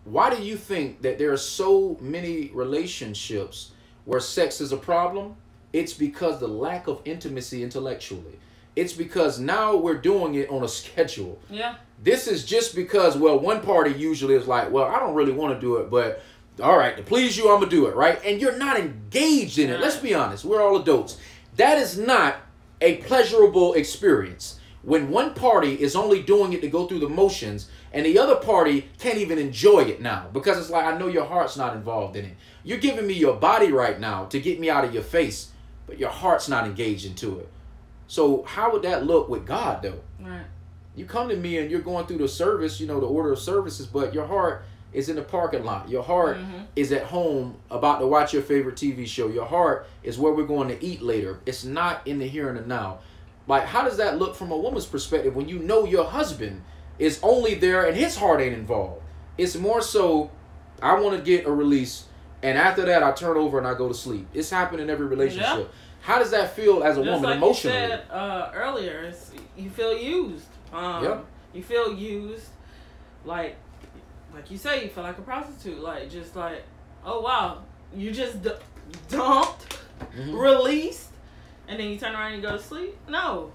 B: why do you think that there are so many relationships where sex is a problem? It's because the lack of intimacy intellectually. It's because now we're doing it on a schedule.
A: Yeah.
B: This is just because, well, one party usually is like, well, I don't really want to do it, but all right, to please you, I'm going to do it, right? And you're not engaged in it. Let's be honest. We're all adults. That is not a pleasurable experience. When one party is only doing it to go through the motions and the other party can't even enjoy it now because it's like, I know your heart's not involved in it. You're giving me your body right now to get me out of your face, but your heart's not engaged into it. So, how would that look with God, though?
A: Right.
B: you come to me and you're going through the service, you know, the order of services, but your heart is in the parking lot. Your heart
A: Mhm.
B: is at home about to watch your favorite TV show. Your heart is where we're going to eat later. It's not in the here and the now. Like, how does that look from a woman's perspective when you know your husband is only there and his heart ain't involved? It's more so, I want to get a release, and after that, I turn over and I go to sleep. It's happened in every relationship. How does that feel as a
A: Just
B: woman
A: like
B: emotionally?
A: you said uh, earlier, you feel used. Um,
B: Yeah.
A: You feel used, like, like you say, you feel like a prostitute. Like just like, oh wow, you just d- dumped,
B: Mhm.
A: released, and then you turn around and you go to sleep. No,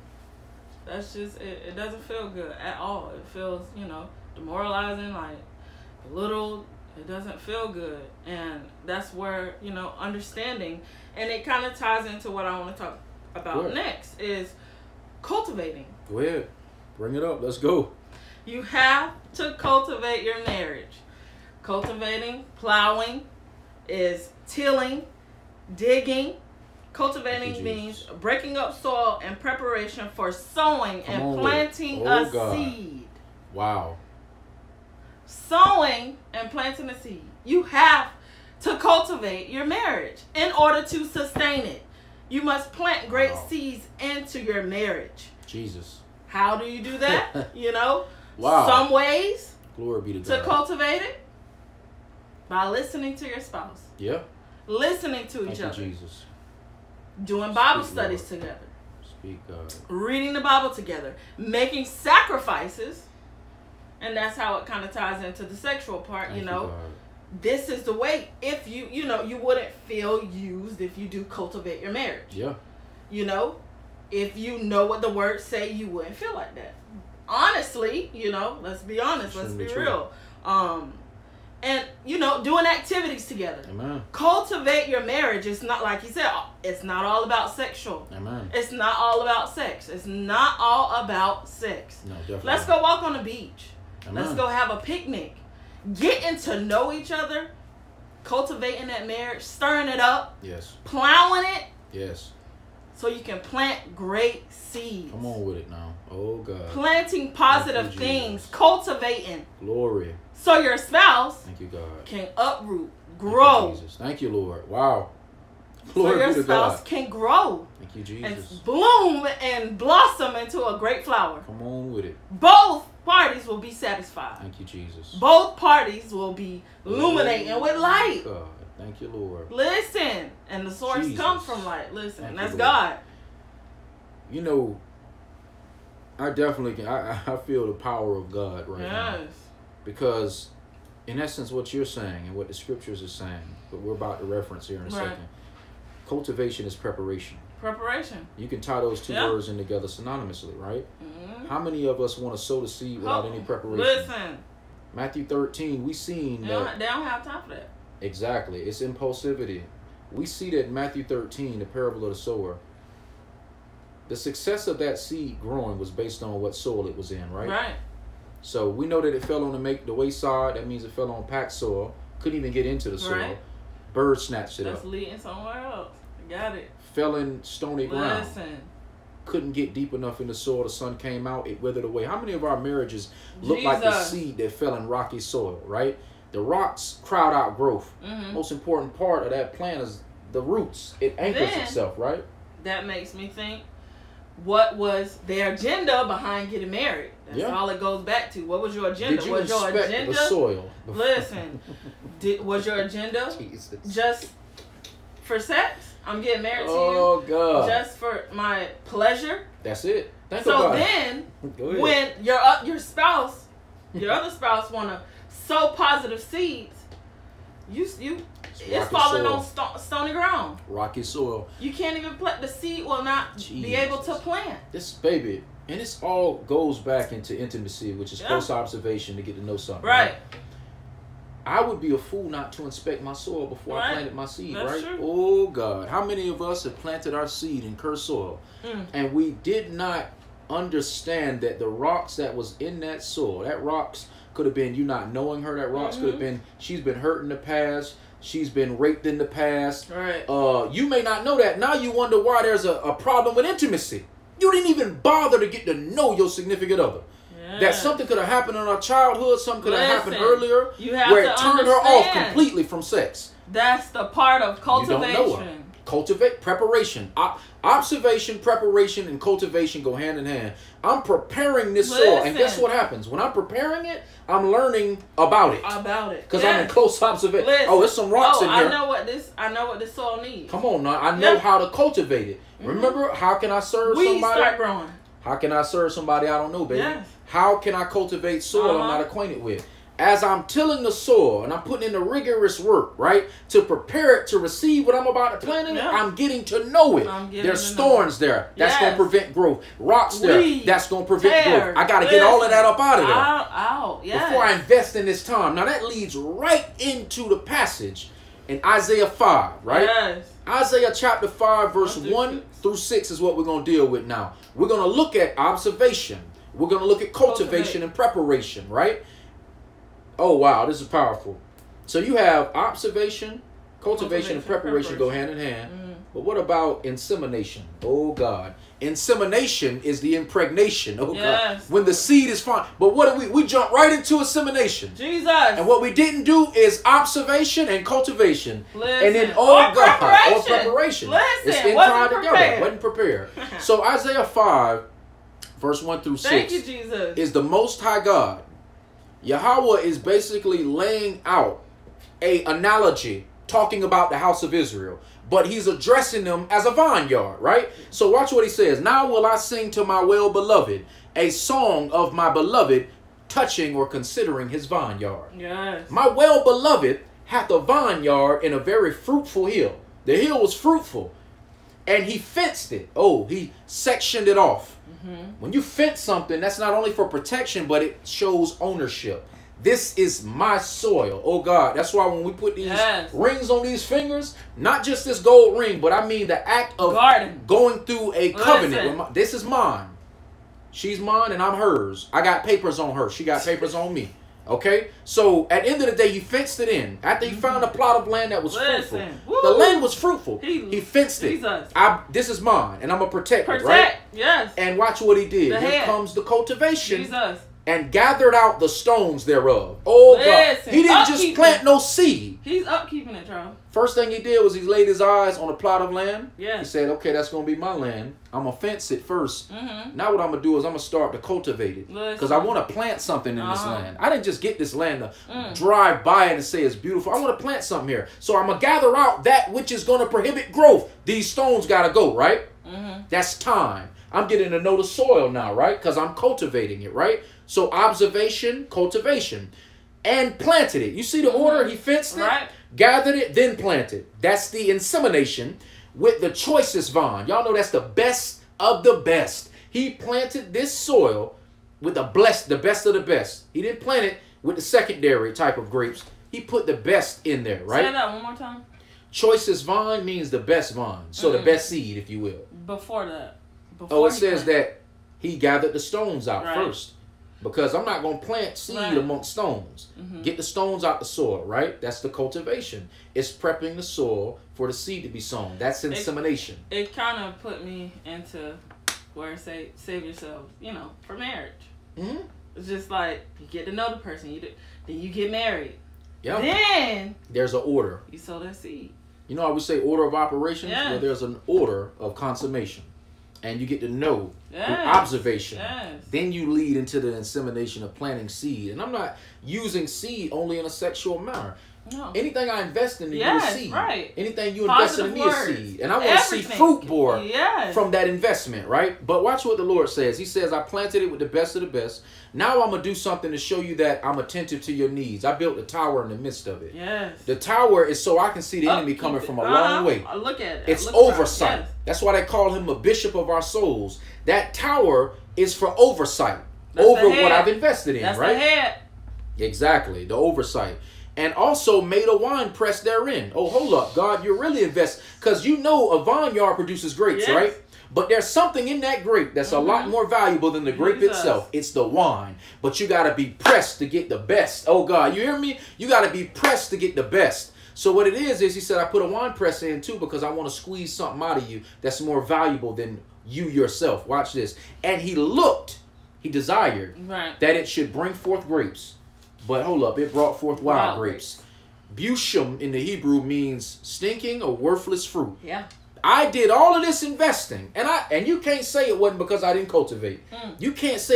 A: that's just it. It doesn't feel good at all. It feels you know demoralizing, like belittled. It doesn't feel good, and that's where you know understanding, and it kind of ties into what I want to talk about
B: Good.
A: next is cultivating.
B: Go ahead. Bring it up. Let's go.
A: You have to cultivate your marriage. Cultivating, plowing is tilling, digging. Cultivating means breaking up soil in preparation for sowing
B: Come
A: and
B: on with it.
A: planting
B: Oh,
A: a
B: God.
A: seed.
B: Wow.
A: Sowing and planting a seed. You have to cultivate your marriage in order to sustain it. You must plant great
B: Wow.
A: seeds into your marriage.
B: Jesus.
A: How do you do that? you know,
B: Wow.
A: some ways
B: Glory be to
A: to cultivate it by listening to your spouse,
B: yeah.
A: listening to
B: Thank
A: each other,
B: Jesus.
A: Doing Bible
B: Speak,
A: studies
B: Lord.
A: together,
B: Speak, God.
A: reading the Bible together, making sacrifices. And that's how it kind of ties into the sexual part,
B: Thank
A: you know.
B: God.
A: This is the way if you, you know, you wouldn't feel used if you do cultivate your marriage.
B: Yeah.
A: You know, if you know what the words say, you wouldn't feel like that. Honestly, you know, let's be honest, let's be
B: true.
A: real. Um, and you know, doing activities together.
B: Amen.
A: Cultivate your marriage. It's not like you said. It's not all about sexual.
B: Amen.
A: It's not all about sex. It's not all about sex.
B: No, definitely.
A: Let's go walk on the beach.
B: Amen.
A: Let's go have a picnic. Getting to know each other, cultivating that marriage, stirring it up,
B: Yes.
A: plowing it,
B: Yes.
A: so you can plant great seeds.
B: Come on with it now. Oh, God.
A: Planting positive things, cultivating,
B: Glory.
A: So your spouse
B: Thank you, God.
A: can uproot,
B: Thank you,
A: grow,
B: Jesus. Thank you, Lord. Wow.
A: so your spouse
B: God.
A: can grow
B: Thank you, Jesus.
A: and bloom and blossom into a great flower.
B: Come on with it.
A: Both parties will be satisfied.
B: Thank you, Jesus.
A: Both parties will be illuminating with light.
B: God. Thank you, Lord.
A: Listen, and the source
B: Jesus.
A: comes from light. Listen,
B: Thank you,
A: that's
B: Lord.
A: God.
B: You know, I definitely can. I, I feel the power of God right now. Because, in essence, what you're saying and what the scriptures are saying, but we're about to reference here in a
A: Right.
B: second, cultivation is preparation.
A: Preparation.
B: You can tie those two
A: Yeah.
B: words in together synonymously, right?
A: hmm
B: How many of us want to sow the seed without any preparation?
A: Listen,
B: Matthew 13, we seen
A: they
B: that
A: don't, they don't have time for that.
B: exactly. It's impulsivity. We see that in Matthew 13, the parable of the sower. The success of that seed growing was based on what soil it was in, right?
A: Right.
B: So we know that it fell on the make the wayside. That means it fell on packed soil. Couldn't even get into the soil.
A: Right.
B: Birds snatched it up.
A: That's
B: up.
A: leading somewhere else. Got it.
B: Fell in stony ground.
A: Listen.
B: Couldn't get deep enough in the soil. The sun came out. It withered away. How many of our marriages look like the seed that fell in rocky soil? Right. The rocks crowd out growth.
A: hmm
B: Most important part of that plant is the roots. It anchors
A: Then-
B: itself. Right.
A: That makes me think. What was their agenda behind getting married? That's
B: Yeah.
A: all it goes back to. What was your agenda?
B: Did you
A: was your agenda?
B: the soil?
A: Listen, did, was your agenda
B: Jesus.
A: just for sex? I'm getting married
B: Oh
A: to
B: God.
A: you just for my pleasure.
B: That's it. Think
A: so then,
B: it. Go ahead.
A: when your uh, your spouse, your other spouse, wanna sow positive seeds, you you it's,
B: rocky
A: falling
B: soil.
A: on sto- stony ground.
B: rocky soil.
A: You can't even plant the seed. Will not be able to plant.
B: This baby, and this all goes back into intimacy, which is
A: Yeah.
B: close observation to get to know something.
A: Right.
B: I would be a fool not to inspect my soil before I planted my seed,
A: That's
B: right?
A: true.
B: Oh God, how many of us have planted our seed in cursed soil,
A: Mm.
B: and we did not understand that the rocks that was in that soil, that rocks could have been you not knowing her. That rocks could have been she's been hurt in the past. She's been raped in the past.
A: Right.
B: Uh, you may not know that. Now you wonder why there's a, a problem with intimacy. You didn't even bother to get to know your significant other. That something could have happened in our childhood, something could have happened earlier,
A: You have
B: where
A: to
B: it turned her off completely from sex.
A: That's the part of cultivation.
B: You don't know her. Cultivate preparation, Ob- observation, preparation, and cultivation go hand in hand. I'm preparing this soil, and guess what happens when I'm preparing it? I'm learning about it
A: About it.
B: because I'm in close observation.
A: Listen.
B: Oh, there's some rocks
A: oh,
B: in here.
A: I know what this. I know what this soil needs.
B: Come on now, I know
A: Yeah.
B: how to cultivate it. Remember, how can I serve
A: Weeds
B: somebody?
A: start growing.
B: How can I serve somebody I don't know, baby?
A: Yes.
B: How can I cultivate soil I'm
A: Uh-huh.
B: not acquainted with? As I'm tilling the soil and I'm putting in the rigorous work, right, to prepare it to receive what I'm about to plant in it,
A: Yeah.
B: I'm getting to know it. There's thorns there. That's
A: Yes.
B: going to prevent growth. Rocks there.
A: Weeds,
B: That's going to prevent
A: tear,
B: growth. I got to get all of that up out of there
A: Out, out. Yes.
B: before I invest in this time. Now, that leads right into the passage in Isaiah 5, right?
A: Yes.
B: Isaiah chapter 5, verse
A: One through
B: 1
A: six.
B: through 6 is what we're going to deal with now. We're going to look at observation. We're going to look at cultivation
A: Cultivate.
B: and preparation, right? Oh, wow, this is powerful. So you have observation, cultivation, and
A: Cultivation,
B: preparation go hand in hand.
A: Mm.
B: But what about insemination? Oh, God. Insemination is the impregnation. Oh,
A: Yes.
B: God. When the seed is found. But what do we? We jump right into insemination.
A: Jesus.
B: And what we didn't do is observation and cultivation.
A: Listen.
B: And then, oh
A: Or
B: God,
A: preparation.
B: or preparation.
A: Listen,
B: it's in
A: wasn't
B: tied together. Wasn't prepared. so Isaiah 5, verse 1 through 6
A: Thank you, Jesus.
B: is the Most High God. Yahweh is basically laying out a analogy talking about the house of Israel, but he's addressing them as a vineyard, right? So watch what he says. Now will I sing to my well beloved a song of my beloved touching or considering his vineyard.
A: yes.
B: My well beloved hath a vineyard in a very fruitful hill. The hill was fruitful, and he fenced it. Oh, he sectioned it off. Mm-hmm. When you fence something, that's not only for protection, but it shows ownership. This is my soil. Oh God. That's why when we put these
A: Yes.
B: rings on these fingers, not just this gold ring, but I mean the act of
A: Garden.
B: going through a covenant. My- this is mine. She's mine and I'm hers. I got papers on her. She got papers on me. Okay? So at the end of the day, he fenced it in. After he mm-hmm. found a plot of land that was fruitful.
A: Listen.
B: The land was fruitful.
A: He-
B: He, fenced it.
A: Jesus.
B: I, this is mine and I'm to protect,
A: Protect.
B: it, right?
A: Yes.
B: And watch what he did.
A: The
B: Here
A: head.
B: comes the cultivation
A: Jesus.
B: And gathered out the stones thereof. Oh God. He didn't just plant no seed.
A: He's upkeeping it, Charles.
B: First thing he did was he laid his eyes on a plot of land. Yeah.
A: He
B: said, okay, that's going to be my land. I'm going to fence it first.
A: Mm-hmm.
B: Now what I'm going to do is I'm going to start to cultivate it. Because I want to plant something in this
A: Uh-huh.
B: land. I didn't just get this land to
A: Mm.
B: drive by it and say it's beautiful. I want to plant something here. So I'm going to gather out that which is going to prohibit growth. These stones got to go, right?
A: Mm-hmm.
B: That's time. I'm getting to know the soil now, right? Because I'm cultivating it, right? So observation, cultivation, and planted it. You see the order? He fenced it,
A: Right.
B: gathered it, then planted. That's the insemination. with the choicest vine. Y'all know that's the best of the best. He planted this soil with the blessed, the best of the best. He didn't plant it with the secondary type of grapes. He put the best in there, right?
A: Say that one more time.
B: Choicest vine means the best vine, so the
A: Mm.
B: best seed, if you will.
A: Before that. Before
B: Oh, it says
A: planted.
B: that he gathered the stones out
A: Right.
B: first. Because I'm not going to plant seed
A: Right.
B: amongst stones.
A: Mhm.
B: Get the stones out the soil, right? That's the cultivation. It's prepping the soil for the seed to be sown. That's insemination.
A: It kind of put me into where say save yourself, you know, for marriage.
B: hmm
A: It's just like you get to know the person, you do, then you get married,
B: Yeah.
A: then
B: There's an order.
A: you sow that seed.
B: You know, I would say order of operations.
A: Yes.
B: Well, there's an order of consummation, and you get to know through
A: Yes.
B: observation.
A: Yes.
B: Then you lead into the insemination of planting seed. And I'm not using seed only in a sexual manner.
A: No.
B: Anything I invest in you
A: Yes,
B: is seed.
A: right.
B: Anything you invest in me
A: words.
B: seed. And I want to see fruit bore
A: Yes.
B: from that investment, right? But watch what the Lord says. He says, I planted it with the best of the best. Now I'm going to do something to show you that I'm attentive to your needs. I built a tower in the midst of it.
A: Yes.
B: The tower is so I can see the enemy coming from a
A: Uh-huh.
B: long way.
A: I Look at it.
B: It's oversight.
A: Yes.
B: That's why they call him a bishop of our souls. That tower is for oversight
A: That's
B: over what. I've invested in,
A: That's
B: right?
A: the head.
B: Exactly, the oversight. And also made a wine press therein. Oh, hold up, God, you're really invest because you know a vineyard produces grapes,
A: Yes.
B: right? But there's something in that grape that's a lot
A: Mhm.
B: more valuable than the grape
A: Jesus.
B: itself. It's the wine. But you got to be pressed to get the best. Oh, God, you hear me? You got to be pressed to get the best. So what it is is he said I put a wine press in too because I want to squeeze something out of you that's more valuable than you yourself. Watch this. And he looked, he desired
A: Right.
B: that it should bring forth grapes. But hold up, it brought forth wild
A: Wild
B: grapes. Bushum in the Hebrew means stinking or worthless fruit.
A: Yeah.
B: I did all of this investing, and I and you can't say it wasn't because I didn't cultivate.
A: Mm.
B: You can't say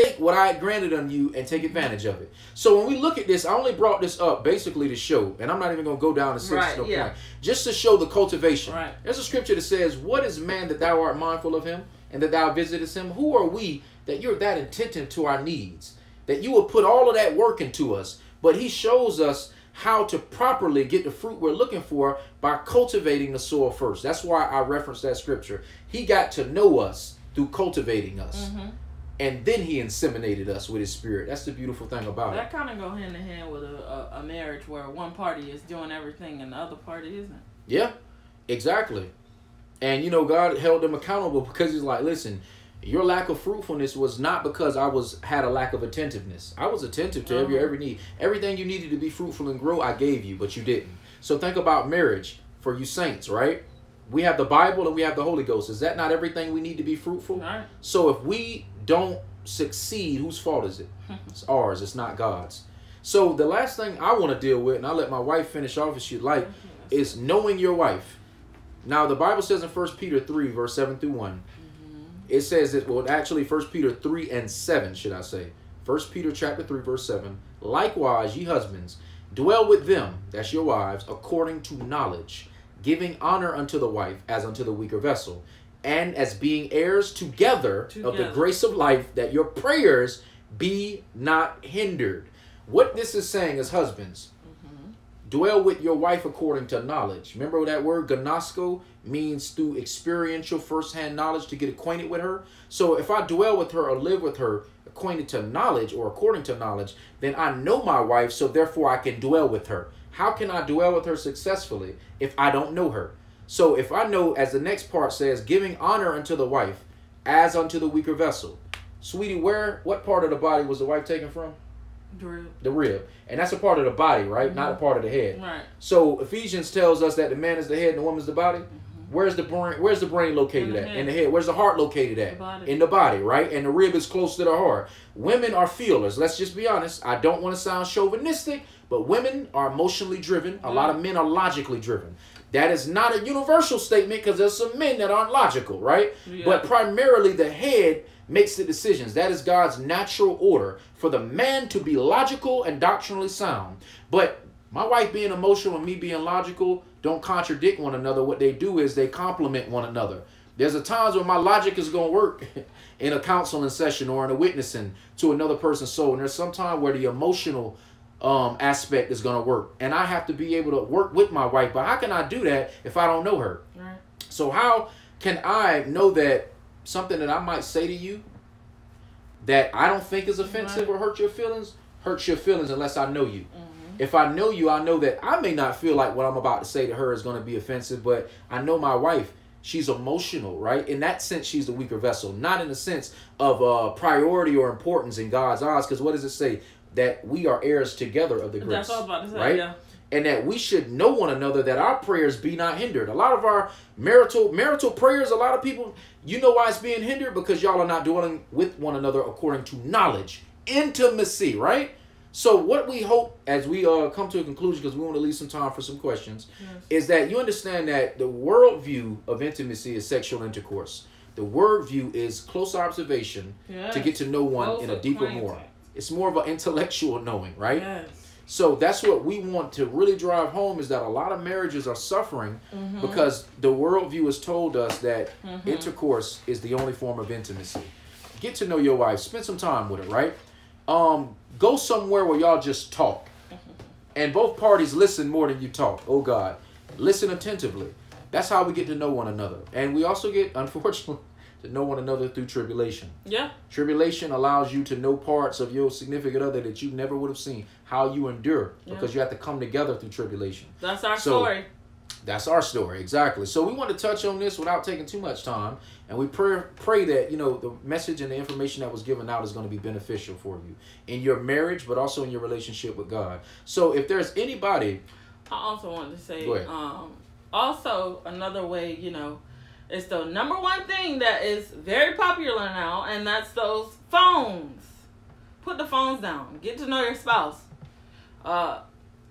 B: take what I had granted on you and take advantage of it. So when we look at this, I only brought this up basically to show, and I'm not even gonna go down the six
A: Right,
B: no
A: yeah.
B: point, just to show the cultivation.
A: Right.
B: There's a scripture that says, "What is man that thou art mindful of him, and that thou visitest him? Who are we that you're that attentive to our needs, that you will put all of that work into us?" But he shows us how to properly get the fruit we're looking for by cultivating the soil first. That's why I referenced that scripture. He got to know us through cultivating us,
A: hmm
B: and then he inseminated us with his spirit. That's the beautiful thing about it.
A: That kind of go hand in hand with a, a, a marriage where one party is doing everything and the other party isn't.
B: Yeah, exactly. And you know, God held them accountable because He's like, listen, your lack of fruitfulness was not because I was had a lack of attentiveness. I was attentive to every
A: Uh-huh.
B: every need. Everything you needed to be fruitful and grow, I gave you, but you didn't. So think about marriage for you saints, right? We have the Bible and we have the Holy Ghost. Is that not everything we need to be fruitful?
A: Right.
B: So if we don't succeed, whose fault is it? It's ours. It's not God's. So the last thing I want to deal with, and I'll let my wife finish off if she'd like, is knowing your wife. Now the Bible says in 1 Peter 3, verse 7 through one mm-hmm. it says that well actually 1 Peter 3 and 7, should I say. 1 Peter chapter 3, verse 7. Likewise, ye husbands, dwell with them, that's your wives, according to knowledge, giving honor unto the wife as unto the weaker vessel, and as being heirs together, of the grace of life, that your prayers be not hindered. What this is saying is husbands, dwell with your wife according to knowledge. Remember that word ginosko means through experiential first-hand knowledge to get acquainted with her. So if I dwell with her or live with her acquainted to knowledge or according to knowledge, then I know my wife, so therefore I can dwell with her. How can I dwell with her successfully if I don't know her? So if I know, as the next part says, giving honor unto the wife as unto the weaker vessel. Sweetie, where what part of the body was the wife taken from?
A: Drew.
B: The rib. And that's a part of the body, right? Not a mm-hmm. part of the head.
A: Right.
B: So Ephesians tells us that the man is the head and the woman's the body. Mm-hmm. Where's the brain? Where's the brain located
A: In the
B: at?
A: head.
B: In the head. Where's the heart located at?
A: The body.
B: In the body, right? And the rib is close to the heart. Women are feelers. Let's just be honest. I don't want to sound chauvinistic, but women are emotionally driven. A lot of mm-hmm. men are logically driven. That is not a universal statement because there's some men that aren't logical, right?
A: Yeah.
B: But primarily the head makes the decisions. That is God's natural order for the man to be logical and doctrinally sound. But my wife being emotional and me being logical don't contradict one another. What they do is they complement one another. There's a times when my logic is going to work in a counseling session or in a witnessing to another person's soul. And there's some time where the emotional um, aspect is going to work. And I have to be able to work with my wife. But how can I do that if I don't know her?
A: Right.
B: So how can I know that something that I might say to you that I don't think is offensive
A: Right.
B: or hurt your feelings hurts your feelings unless I know you.
A: Mhm.
B: If I know you, I know that I may not feel like what I'm about to say to her is going to be offensive, but I know my wife. She's emotional, right? In that sense, she's the weaker vessel, not in the sense of uh, priority or importance in God's eyes. Because what does it say? That we are heirs together of the grace
A: That's was about to say.
B: right?
A: Yeah.
B: And that we should know one another that our prayers be not hindered. A lot of our marital marital prayers, a lot of people, you know why it's being hindered because y'all are not dwelling with one another according to knowledge, intimacy, right? So what we hope as we uh come to a conclusion because we want to leave some time for some questions
A: Yes.
B: is that you understand that the worldview of intimacy is sexual intercourse. The word view is close observation to get to know one in a deeper more. It's more of an intellectual knowing, right?
A: Yes.
B: So that's what we want to really drive home is that a lot of marriages are suffering
A: Mhm.
B: because the worldview has told us that
A: Mhm.
B: intercourse is the only form of intimacy. Get to know your wife, spend some time with her, right? Um, go somewhere where y'all just talk. And both parties listen more than you talk. Oh God. Listen attentively. That's how we get to know one another. And we also get, unfortunately, to know one another through tribulation.
A: Yeah.
B: Tribulation allows you to know parts of your significant other that you never would have seen. How you endure
A: Yeah.
B: because you have to come together through tribulation.
A: That's our
B: So-
A: story.
B: That's our story exactly. So we want to touch on this without taking too much time, and we pray pray that you know the message and the information that was given out is going to be beneficial for you in your marriage, but also in your relationship with God. So if there's anybody,
A: I also wanted to say, um, also another way, you know, is the number one thing that is very popular now, and that's those phones. Put the phones down. Get to know your spouse. Uh,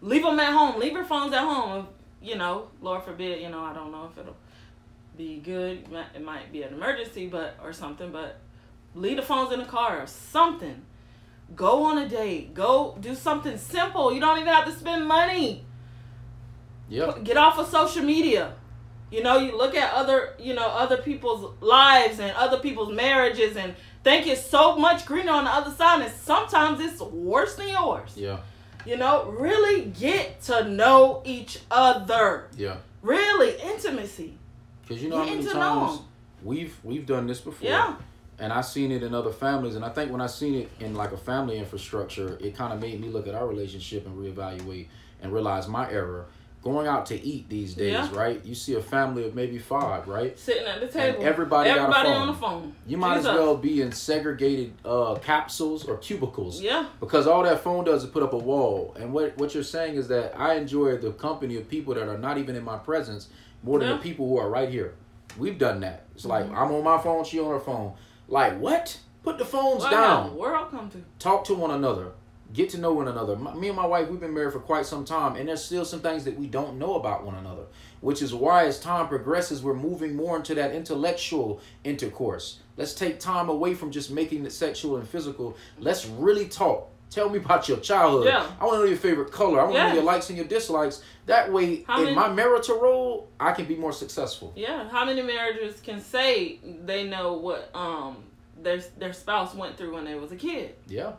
A: leave them at home. Leave your phones at home. You know, Lord forbid. You know, I don't know if it'll be good. It might- be an emergency, but or something. But leave the phones in the car or something. Go on a date. Go do something simple. You don't even have to spend money
B: yeah,
A: get off of social media you know you look at other you know other people's lives and other people's marriages and think it's so much greener on the other side and sometimes it's worse than yours
B: yeah,
A: you know really get to know each other.
B: Yeah,
A: really intimacy.
B: Because you know how many times we've we've done this before.
A: yeah.
B: And I've seen it in other families, and I think when I seen it in like a family infrastructure, it kind of made me look at our relationship and reevaluate and realize my error. Going out to eat these days,
A: Yeah.
B: right? You see a family of maybe five, right?
A: sitting at the table
B: everybody got a
A: everybody
B: phone.
A: on the phone
B: You might
A: Jesus.
B: as well be in segregated uh, capsules or cubicles
A: yeah
B: because all that phone does is put up a wall. And what what you're saying is that I enjoy the company of people that are not even in my presence more than
A: Yeah.
B: the people who are right here. We've done that. It's like
A: Mhm.
B: I'm on my phone, she on her phone. Like what? Put the phones
A: what
B: down
A: the world come to
B: talk to one another get to know one another. My, me and my wife we've been married for quite some time and there's still some things that we don't know about one another which is why as time progresses we're moving more into that intellectual intercourse. Let's take time away from just making it sexual and physical. Let's really talk. Tell me about your childhood.
A: Yeah.
B: i want to know your favorite color. I want to know your likes and your dislikes. That way
A: How
B: in
A: many-
B: my marital role i can be more successful.
A: Yeah, how many marriages can say they know what um their their spouse went through when they was a kid?
B: yeah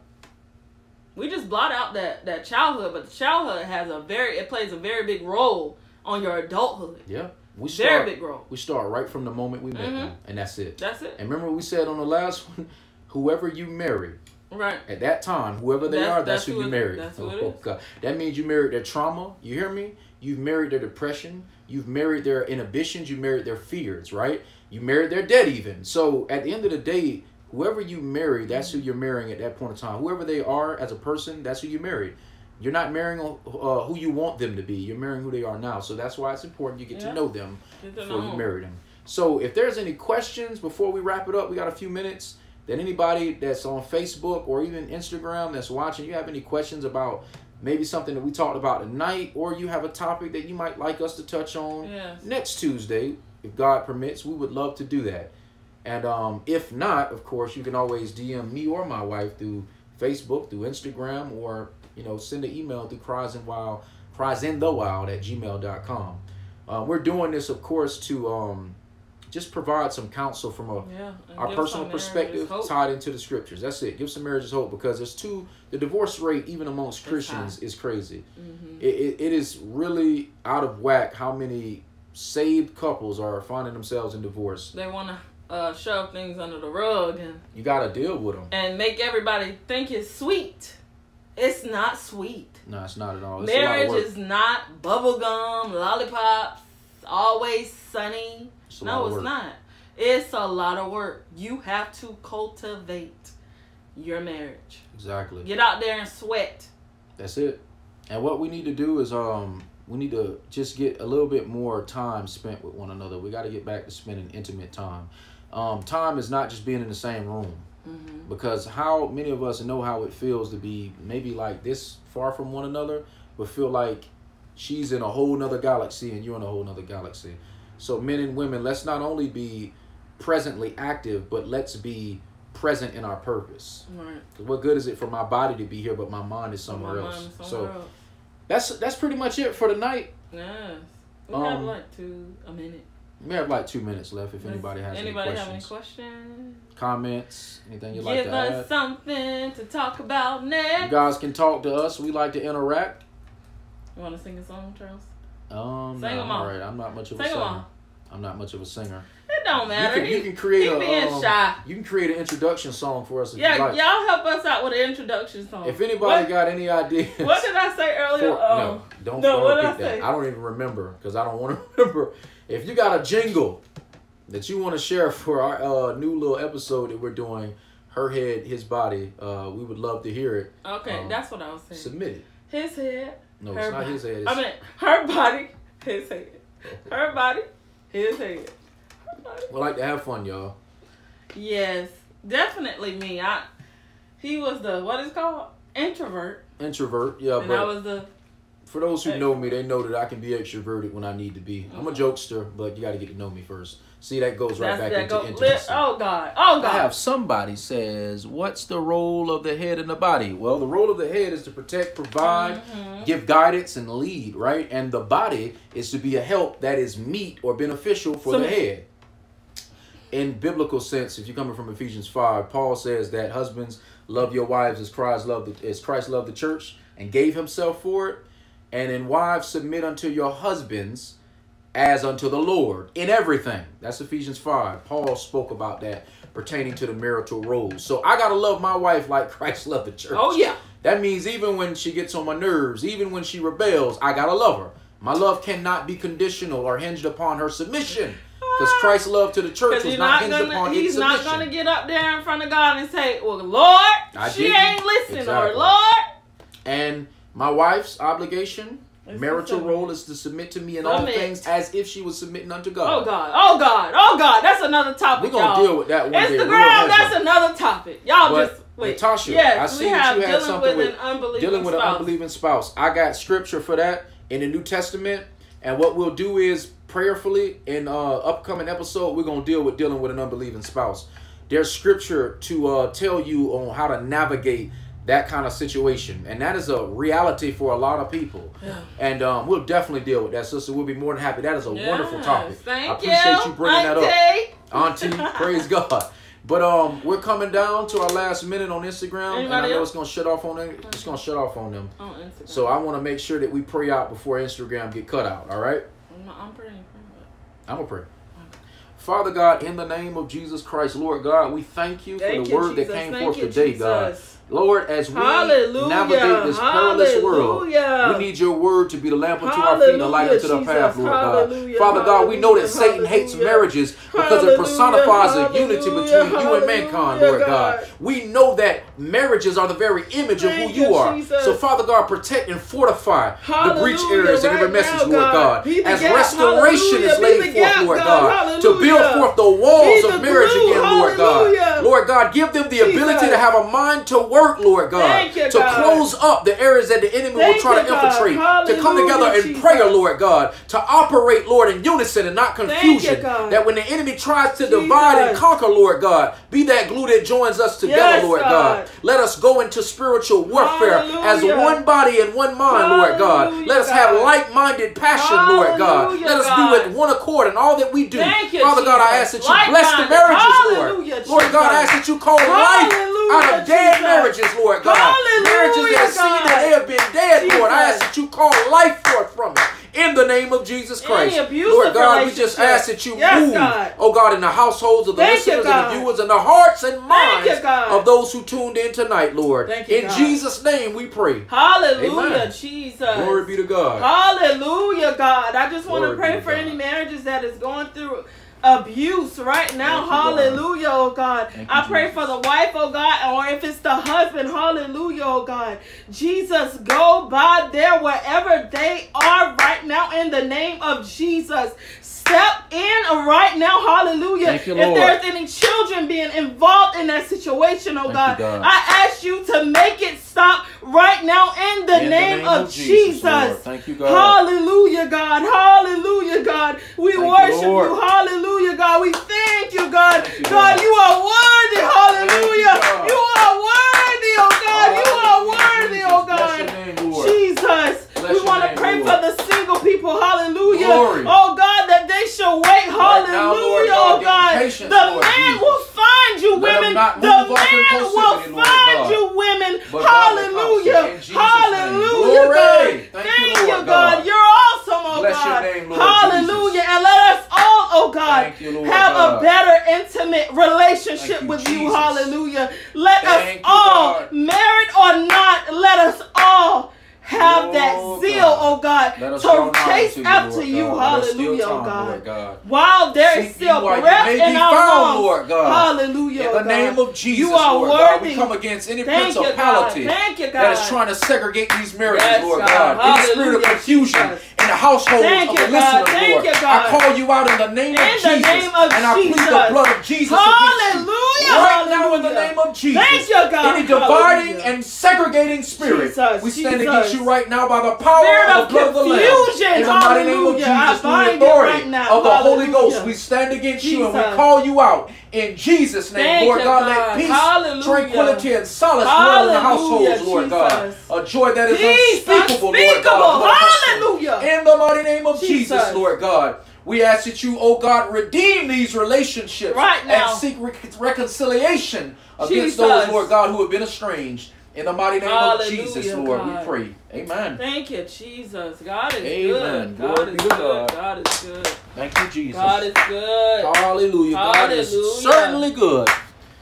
A: We just blot out that that childhood, but the childhood has a very it plays a very big role on your adulthood.
B: yeah we
A: Very
B: start
A: big role.
B: we start right from the moment we met
A: Mhm.
B: them and that's it
A: That's it.
B: And remember what we said on the last one? Whoever you marry
A: Right.
B: at that time, whoever they
A: That's-
B: are, that's,
A: that's
B: who
A: who
B: you married.
A: that's who
B: oh,
A: it is.
B: God. That means you married their trauma. You hear me? You've married their depression. You've married their inhibitions. You married their fears, right? You married their debt even. So at the end of the day, whoever you marry, that's who you're marrying at that point in time. Whoever they are as a person, that's who you married. You're not marrying uh, who you want them to be. You're marrying who they are now. So that's why it's important you get
A: Yeah.
B: to know them
A: Get
B: before
A: know
B: you marry them. So if there's any questions before we wrap it up, we got a few minutes. That anybody that's on Facebook or even Instagram that's watching, you have any questions about maybe something that we talked about tonight, or you have a topic that you might like us to touch on
A: Yes.
B: next Tuesday, if God permits, we would love to do that. And um, if not, of course, you can always DM me or my wife through Facebook, through Instagram, or you know, send an email through cries and wild, cries in the wild at gmail.com. Uh, we're doing this, of course, to um, just provide some counsel from a
A: Yeah.
B: our personal perspective tied into the scriptures. That's it. Give some marriages hope because there's two. The divorce rate, even amongst
A: It's
B: Christians, is crazy.
A: Mhm.
B: It, it, it is really out of whack how many saved couples are finding themselves in divorce.
A: They want to uh, shove things under the rug and
B: You got to deal with them.
A: and make everybody think it's sweet. It's not sweet.
B: No, it's not at all. It's a lot of
A: Marriage is not bubblegum, lollipops, always sunny.
B: It's
A: No, it's not. It's a lot of work. You have to cultivate your marriage.
B: Exactly.
A: Get out there and sweat.
B: That's it. And what we need to do is um we need to just get a little bit more time spent with one another. We got to get back to spending intimate time. Um, time is not just being in the same room
A: hmm
B: because how many of us know how it feels to be maybe like this far from one another, but feel like she's in a whole nother galaxy and you're in a whole nother galaxy. So men and women, let's not only be presently active, but let's be present in our purpose.
A: Right.
B: what good is it for my body to be here, but my mind is somewhere
A: My
B: else?
A: is
B: so
A: else.
B: that's that's pretty much it for tonight.
A: Yes. We
B: Um,
A: have like two a minute.
B: We have like two minutes left. If anybody has
A: anybody
B: any
A: have any
B: questions,
A: questions?
B: comments, anything you'd like
A: Give
B: to
A: us
B: add,
A: something to talk about
B: you
A: next.
B: guys can talk to us. We like to interact.
A: You want to sing a song, Charles?
B: Um,
A: Sing
B: no,
A: all.
B: alright. I'm not much of a
A: Sing 'em
B: singer. I'm not much of a singer.
A: It don't matter.
B: You can, you can create
A: he
B: a
A: being
B: um,
A: shy.
B: you can create an introduction song for us if
A: Yeah,
B: you like.
A: y'all help us out with an introduction song.
B: If anybody
A: what,
B: got any ideas,
A: what did I say earlier?
B: for,
A: um,
B: no, don't,
A: no,
B: don't
A: what did
B: repeat
A: I
B: that. I don't even remember because I don't want to remember. If you got a jingle that you want to share for our uh, new little episode that we're doing, her head, his body, uh, we would love to hear it.
A: Okay,
B: um,
A: that's what I was saying.
B: Submit it.
A: His head.
B: No, it's not
A: body.
B: his head. It's,
A: I mean, her body, his head. Her body, his head. Her body.
B: we like to have fun, y'all.
A: Yes, definitely me. I. He was the what is called introvert,
B: Introvert, yeah,
A: and I was the
B: for those who know me, they know that I can be extroverted when I need to be. I'm a jokester, but you got to get to know me first. See, that goes right
A: that's
B: back into
A: go.
B: intimacy.
A: Oh God, oh God!
B: I have somebody says, "What's the role of the head in the body?" Well, the role of the head is to protect, provide,
A: Mhm.
B: give guidance, and lead. Right, and the body is to be a help that is meat or beneficial for
A: So-
B: the head. In biblical sense, if you're coming from Ephesians five, Paul says that husbands love your wives as Christ loved the, as Christ loved the church and gave Himself for it, and in wives submit unto your husbands as unto the Lord in everything. That's Ephesians 5. Paul spoke about that pertaining to the marital roles. So I got to love my wife like Christ loved the church.
A: Oh yeah.
B: That means even when she gets on my nerves, even when she rebels, I got to love her. My love cannot be conditional or hinged upon her submission. Because Christ's love to the church was
A: he's
B: not
A: not
B: hinged upon
A: gonna,
B: its
A: he's not gonna get up there in front of God and say, "Well, Lord,
B: I
A: she
B: didn't.
A: ain't listening,"
B: Exactly.
A: or "Lord."
B: And my wife's obligation, marital role, is to submit to me in all things as if she was submitting unto God.
A: Oh God, oh God, oh God. That's another topic,
B: We're going to
A: y'all.
B: deal with that one
A: Instagram,
B: heavy.
A: that's another topic. Y'all
B: But,
A: just wait.
B: Natasha,
A: yes,
B: I
A: we
B: see that
A: have
B: you had
A: dealing
B: something
A: with,
B: with-
A: an unbelieving
B: dealing with
A: spouse.
B: an unbelieving spouse. I got scripture for that in the New Testament, and what we'll do is prayerfully in uh upcoming episode we're gonna deal with dealing with an unbelieving spouse. There's scripture to uh tell you on how to navigate that kind of situation, and that is a reality for a lot of people.
A: Yeah.
B: And um, we'll definitely deal with that, sister. We'll be more than happy. That is a wonderful topic.
A: Thank
B: I appreciate you, bringing that up.
A: Auntie.
B: Auntie, praise God. But um, we're coming down to our last minute on Instagram, and I
A: Anybody
B: know
A: else?
B: it's gonna shut off on them. It's gonna shut off on them.
A: On Instagram.
B: So I want to make sure that we pray out before Instagram get cut out. All right,
A: I'm, praying.
B: I'm gonna pray. Father God, in the name of Jesus Christ, Lord God, we thank you
A: but-
B: for the
A: you,
B: word
A: Jesus.
B: that came
A: Thank
B: forth
A: you,
B: today, God. Lord, as we
A: Hallelujah.
B: navigate this perilous world, we need your word to be the lamp unto our feet and the light unto the path. Lord God.
A: Hallelujah.
B: Father God, we know that
A: Hallelujah.
B: Satan hates marriages because it
A: Hallelujah.
B: personifies the unity between
A: Hallelujah.
B: you and mankind, Lord God.
A: God.
B: We know that marriages are the very image of who you
A: you,
B: are.
A: Jesus.
B: So, Father God, protect and fortify the breach
A: Hallelujah,
B: areas in every
A: right
B: message,
A: now,
B: Lord
A: God.
B: God. As
A: gap.
B: restoration is
A: Hallelujah.
B: Laid forth,
A: gap,
B: Lord
A: God.
B: God, to build forth the walls of marriage again, Lord God.
A: Hallelujah.
B: Lord God, give them the ability to have a mind to work, Lord God,
A: you,
B: to
A: God.
B: close up the areas that the enemy will try
A: you,
B: to infiltrate, to come together in
A: Jesus.
B: prayer, Lord God, to operate, Lord, in unison and not
A: you,
B: confusion.
A: God.
B: That when the enemy tries to divide and conquer, Lord God, be that glue that joins us together,
A: Yes,
B: Lord
A: God.
B: God. Let us go into spiritual warfare as one body and one mind, Lord God. Let us have like-minded passion, Lord God. Let us
A: God.
B: be with one accord in all that we do.
A: Thank you,
B: Father God, I ask that you bless the marriages, Lord.
A: Hallelujah,
B: Lord God, I ask that you call life out of dead
A: Jesus.
B: Marriages, Lord God.
A: Hallelujah,
B: marriages that seem that they have been dead, Lord. I ask that you call life forth from it. In the name of Jesus Christ. Lord God, we just ask that you
A: Yes,
B: move,
A: God.
B: oh God, in the households of the
A: Thank you,
B: listeners and the viewers and the hearts and minds
A: you,
B: of those who tuned in tonight, Lord.
A: Thank you,
B: in
A: God.
B: Jesus' name we pray.
A: Hallelujah,
B: Amen.
A: Jesus.
B: Glory be to God.
A: Hallelujah, God. I just want to pray for
B: God.
A: any marriages that is going through abuse right now.
B: Thank God.
A: hallelujah, oh God.
B: You,
A: I pray
B: Jesus.
A: for the wife, oh God, or if it's the husband, hallelujah, oh God. Jesus, go by there wherever they are right now in the name of Jesus. Step in right now, hallelujah.
B: Thank you,
A: if
B: Lord.
A: there's any children being involved in that situation, oh God,
B: you, God.
A: I ask you to make it stop right now in the,
B: In
A: name, of, Jesus.
B: Lord. Thank you, God.
A: Hallelujah, God. Hallelujah, God. We
B: Thank
A: worship
B: Lord.
A: you. Hallelujah, God. We thank you, God.
B: Thank you,
A: God,
B: God.
A: you are worthy. Hallelujah.
B: God.
A: You are worthy, oh God. You are worthy,
B: Jesus.
A: oh God.
B: name.
A: Jesus.
B: Bless
A: we want to pray
B: Lord.
A: for the single people. Hallelujah.
B: Glory.
A: Oh God, they shall wait.
B: Right now, Lord
A: Hallelujah,
B: God,
A: oh God.
B: patience,
A: the
B: Lord
A: man
B: Jesus.
A: will find you, women. The man will find you, women.
B: But God, the
A: Hallelujah.
B: counsel, in Jesus' name.
A: Hallelujah, God.
B: Thank you,
A: God. You're awesome, oh God. Hallelujah. And let us all, oh God, have a better intimate relationship with you. Hallelujah. Let us all, married or not, let us all have
B: Oh,
A: that zeal,
B: God.
A: oh God,
B: oh, draw
A: to chase
B: to you,
A: after
B: Lord
A: you.
B: God. Let us steal
A: Hallelujah, oh God.
B: God.
A: While there is still
B: you
A: breath in our lungs.
B: Lord God.
A: Hallelujah,
B: In
A: oh
B: the
A: God.
B: name of Jesus,
A: you are
B: Lord God,
A: worthy.
B: we come against any
A: Thank you, God. Thank you, God.
B: that is trying to segregate these marriages,
A: Yes,
B: Lord
A: God.
B: God. Any spirit of confusion
A: Jesus.
B: In the households
A: Thank
B: of
A: you,
B: the
A: God.
B: listeners, Lord.
A: you,
B: I call you out in the name
A: In
B: of Jesus.
A: name of
B: and I plead the blood of Jesus.
A: Hallelujah,
B: Right now in the name of Jesus.
A: Thank you, God.
B: Any dividing
A: Hallelujah.
B: and segregating spirit,
A: Jesus,
B: we stand
A: Jesus.
B: against you right now by the power
A: Spirit
B: of
A: of
B: the blood of the Lamb. In the mighty name of Jesus, through the authority
A: right
B: of the Holy Ghost, we stand against you and we call you out in Jesus' name.
A: Thank
B: Lord God,
A: God.
B: let peace,
A: Hallelujah.
B: tranquility, and solace dwell in the households, Lord God. A joy that is
A: Peace
B: unspeakable, Lord. God.
A: Hallelujah.
B: In the mighty name of Jesus,
A: Jesus.
B: Lord God. We ask that you, oh God, redeem these relationships
A: Right now.
B: and seek re- reconciliation against
A: Jesus.
B: those, Lord God, who have been estranged. In the mighty name
A: Hallelujah,
B: of Jesus, Lord,
A: God.
B: we pray. Amen.
A: Thank you, Jesus. God is
B: Amen.
A: good. God
B: Glory
A: is good.
B: God.
A: God is good.
B: Thank you, Jesus.
A: God is good.
B: Hallelujah. God is certainly good.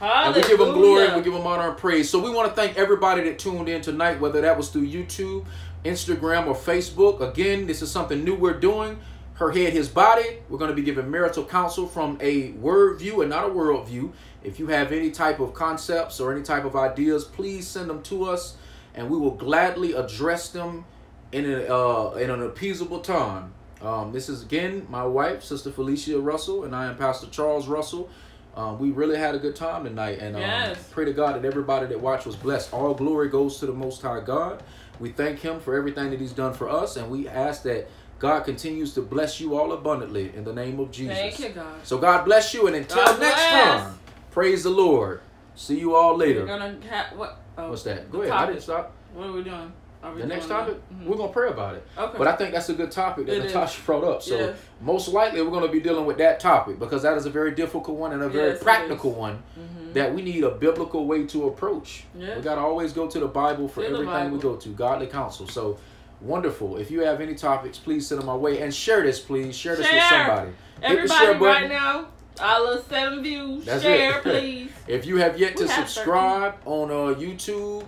A: Hallelujah.
B: And we give him glory and we give him honor and praise. So we want to thank everybody that tuned in tonight, whether that was through YouTube, Instagram, or Facebook. Again, this is something new we're doing. Her head, his body. We're going to be giving marital counsel from a word view and not a world view. If you have any type of concepts or any type of ideas, please send them to us, and we will gladly address them in a, uh, in an appeasable time. Um, this is again my wife, Sister Felicia Russell, and I am Pastor Charles Russell. Um, we really had a good time tonight, and um,
A: Yes.
B: pray to God that everybody that watched was blessed. All glory goes to the Most High God. We thank Him for everything that He's done for us, and we ask that God continues to bless you all abundantly in the name of Jesus.
A: Thank you, God.
B: So God bless you, and until
A: God
B: next
A: bless.
B: time, praise the Lord. See you all
A: We're
B: later.
A: gonna what? Oh,
B: What's that? Go ahead. I didn't stop.
A: What are we doing? Are we
B: The next topic,
A: that? Mhm.
B: we're gonna pray about it.
A: Okay.
B: But I think that's a good topic that
A: It is.
B: Natasha brought up. So most likely we're going to be dealing with that topic because that is a very difficult one and a very
A: Yes,
B: practical
A: is.
B: one
A: Mhm.
B: that we need a biblical way to approach.
A: Yes.
B: We got to always go to the Bible for everything we go to, godly counsel. So wonderful. If you have any topics, please send them my way and share this, please. Share this with
A: Share.
B: somebody. Hit the share button.
A: right now, our little seven views.
B: That's
A: Share,
B: it.
A: please.
B: If you have yet
A: We
B: to
A: have
B: subscribe on uh, YouTube,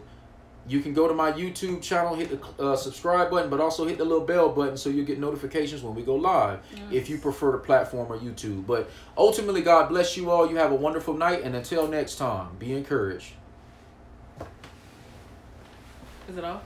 B: you can go to my YouTube channel, hit the uh, subscribe button, but also hit the little bell button so you get notifications when we go live. If you prefer the platform or YouTube, but ultimately, God bless you all. You have a wonderful night, and until next time, be encouraged.
A: Is it off?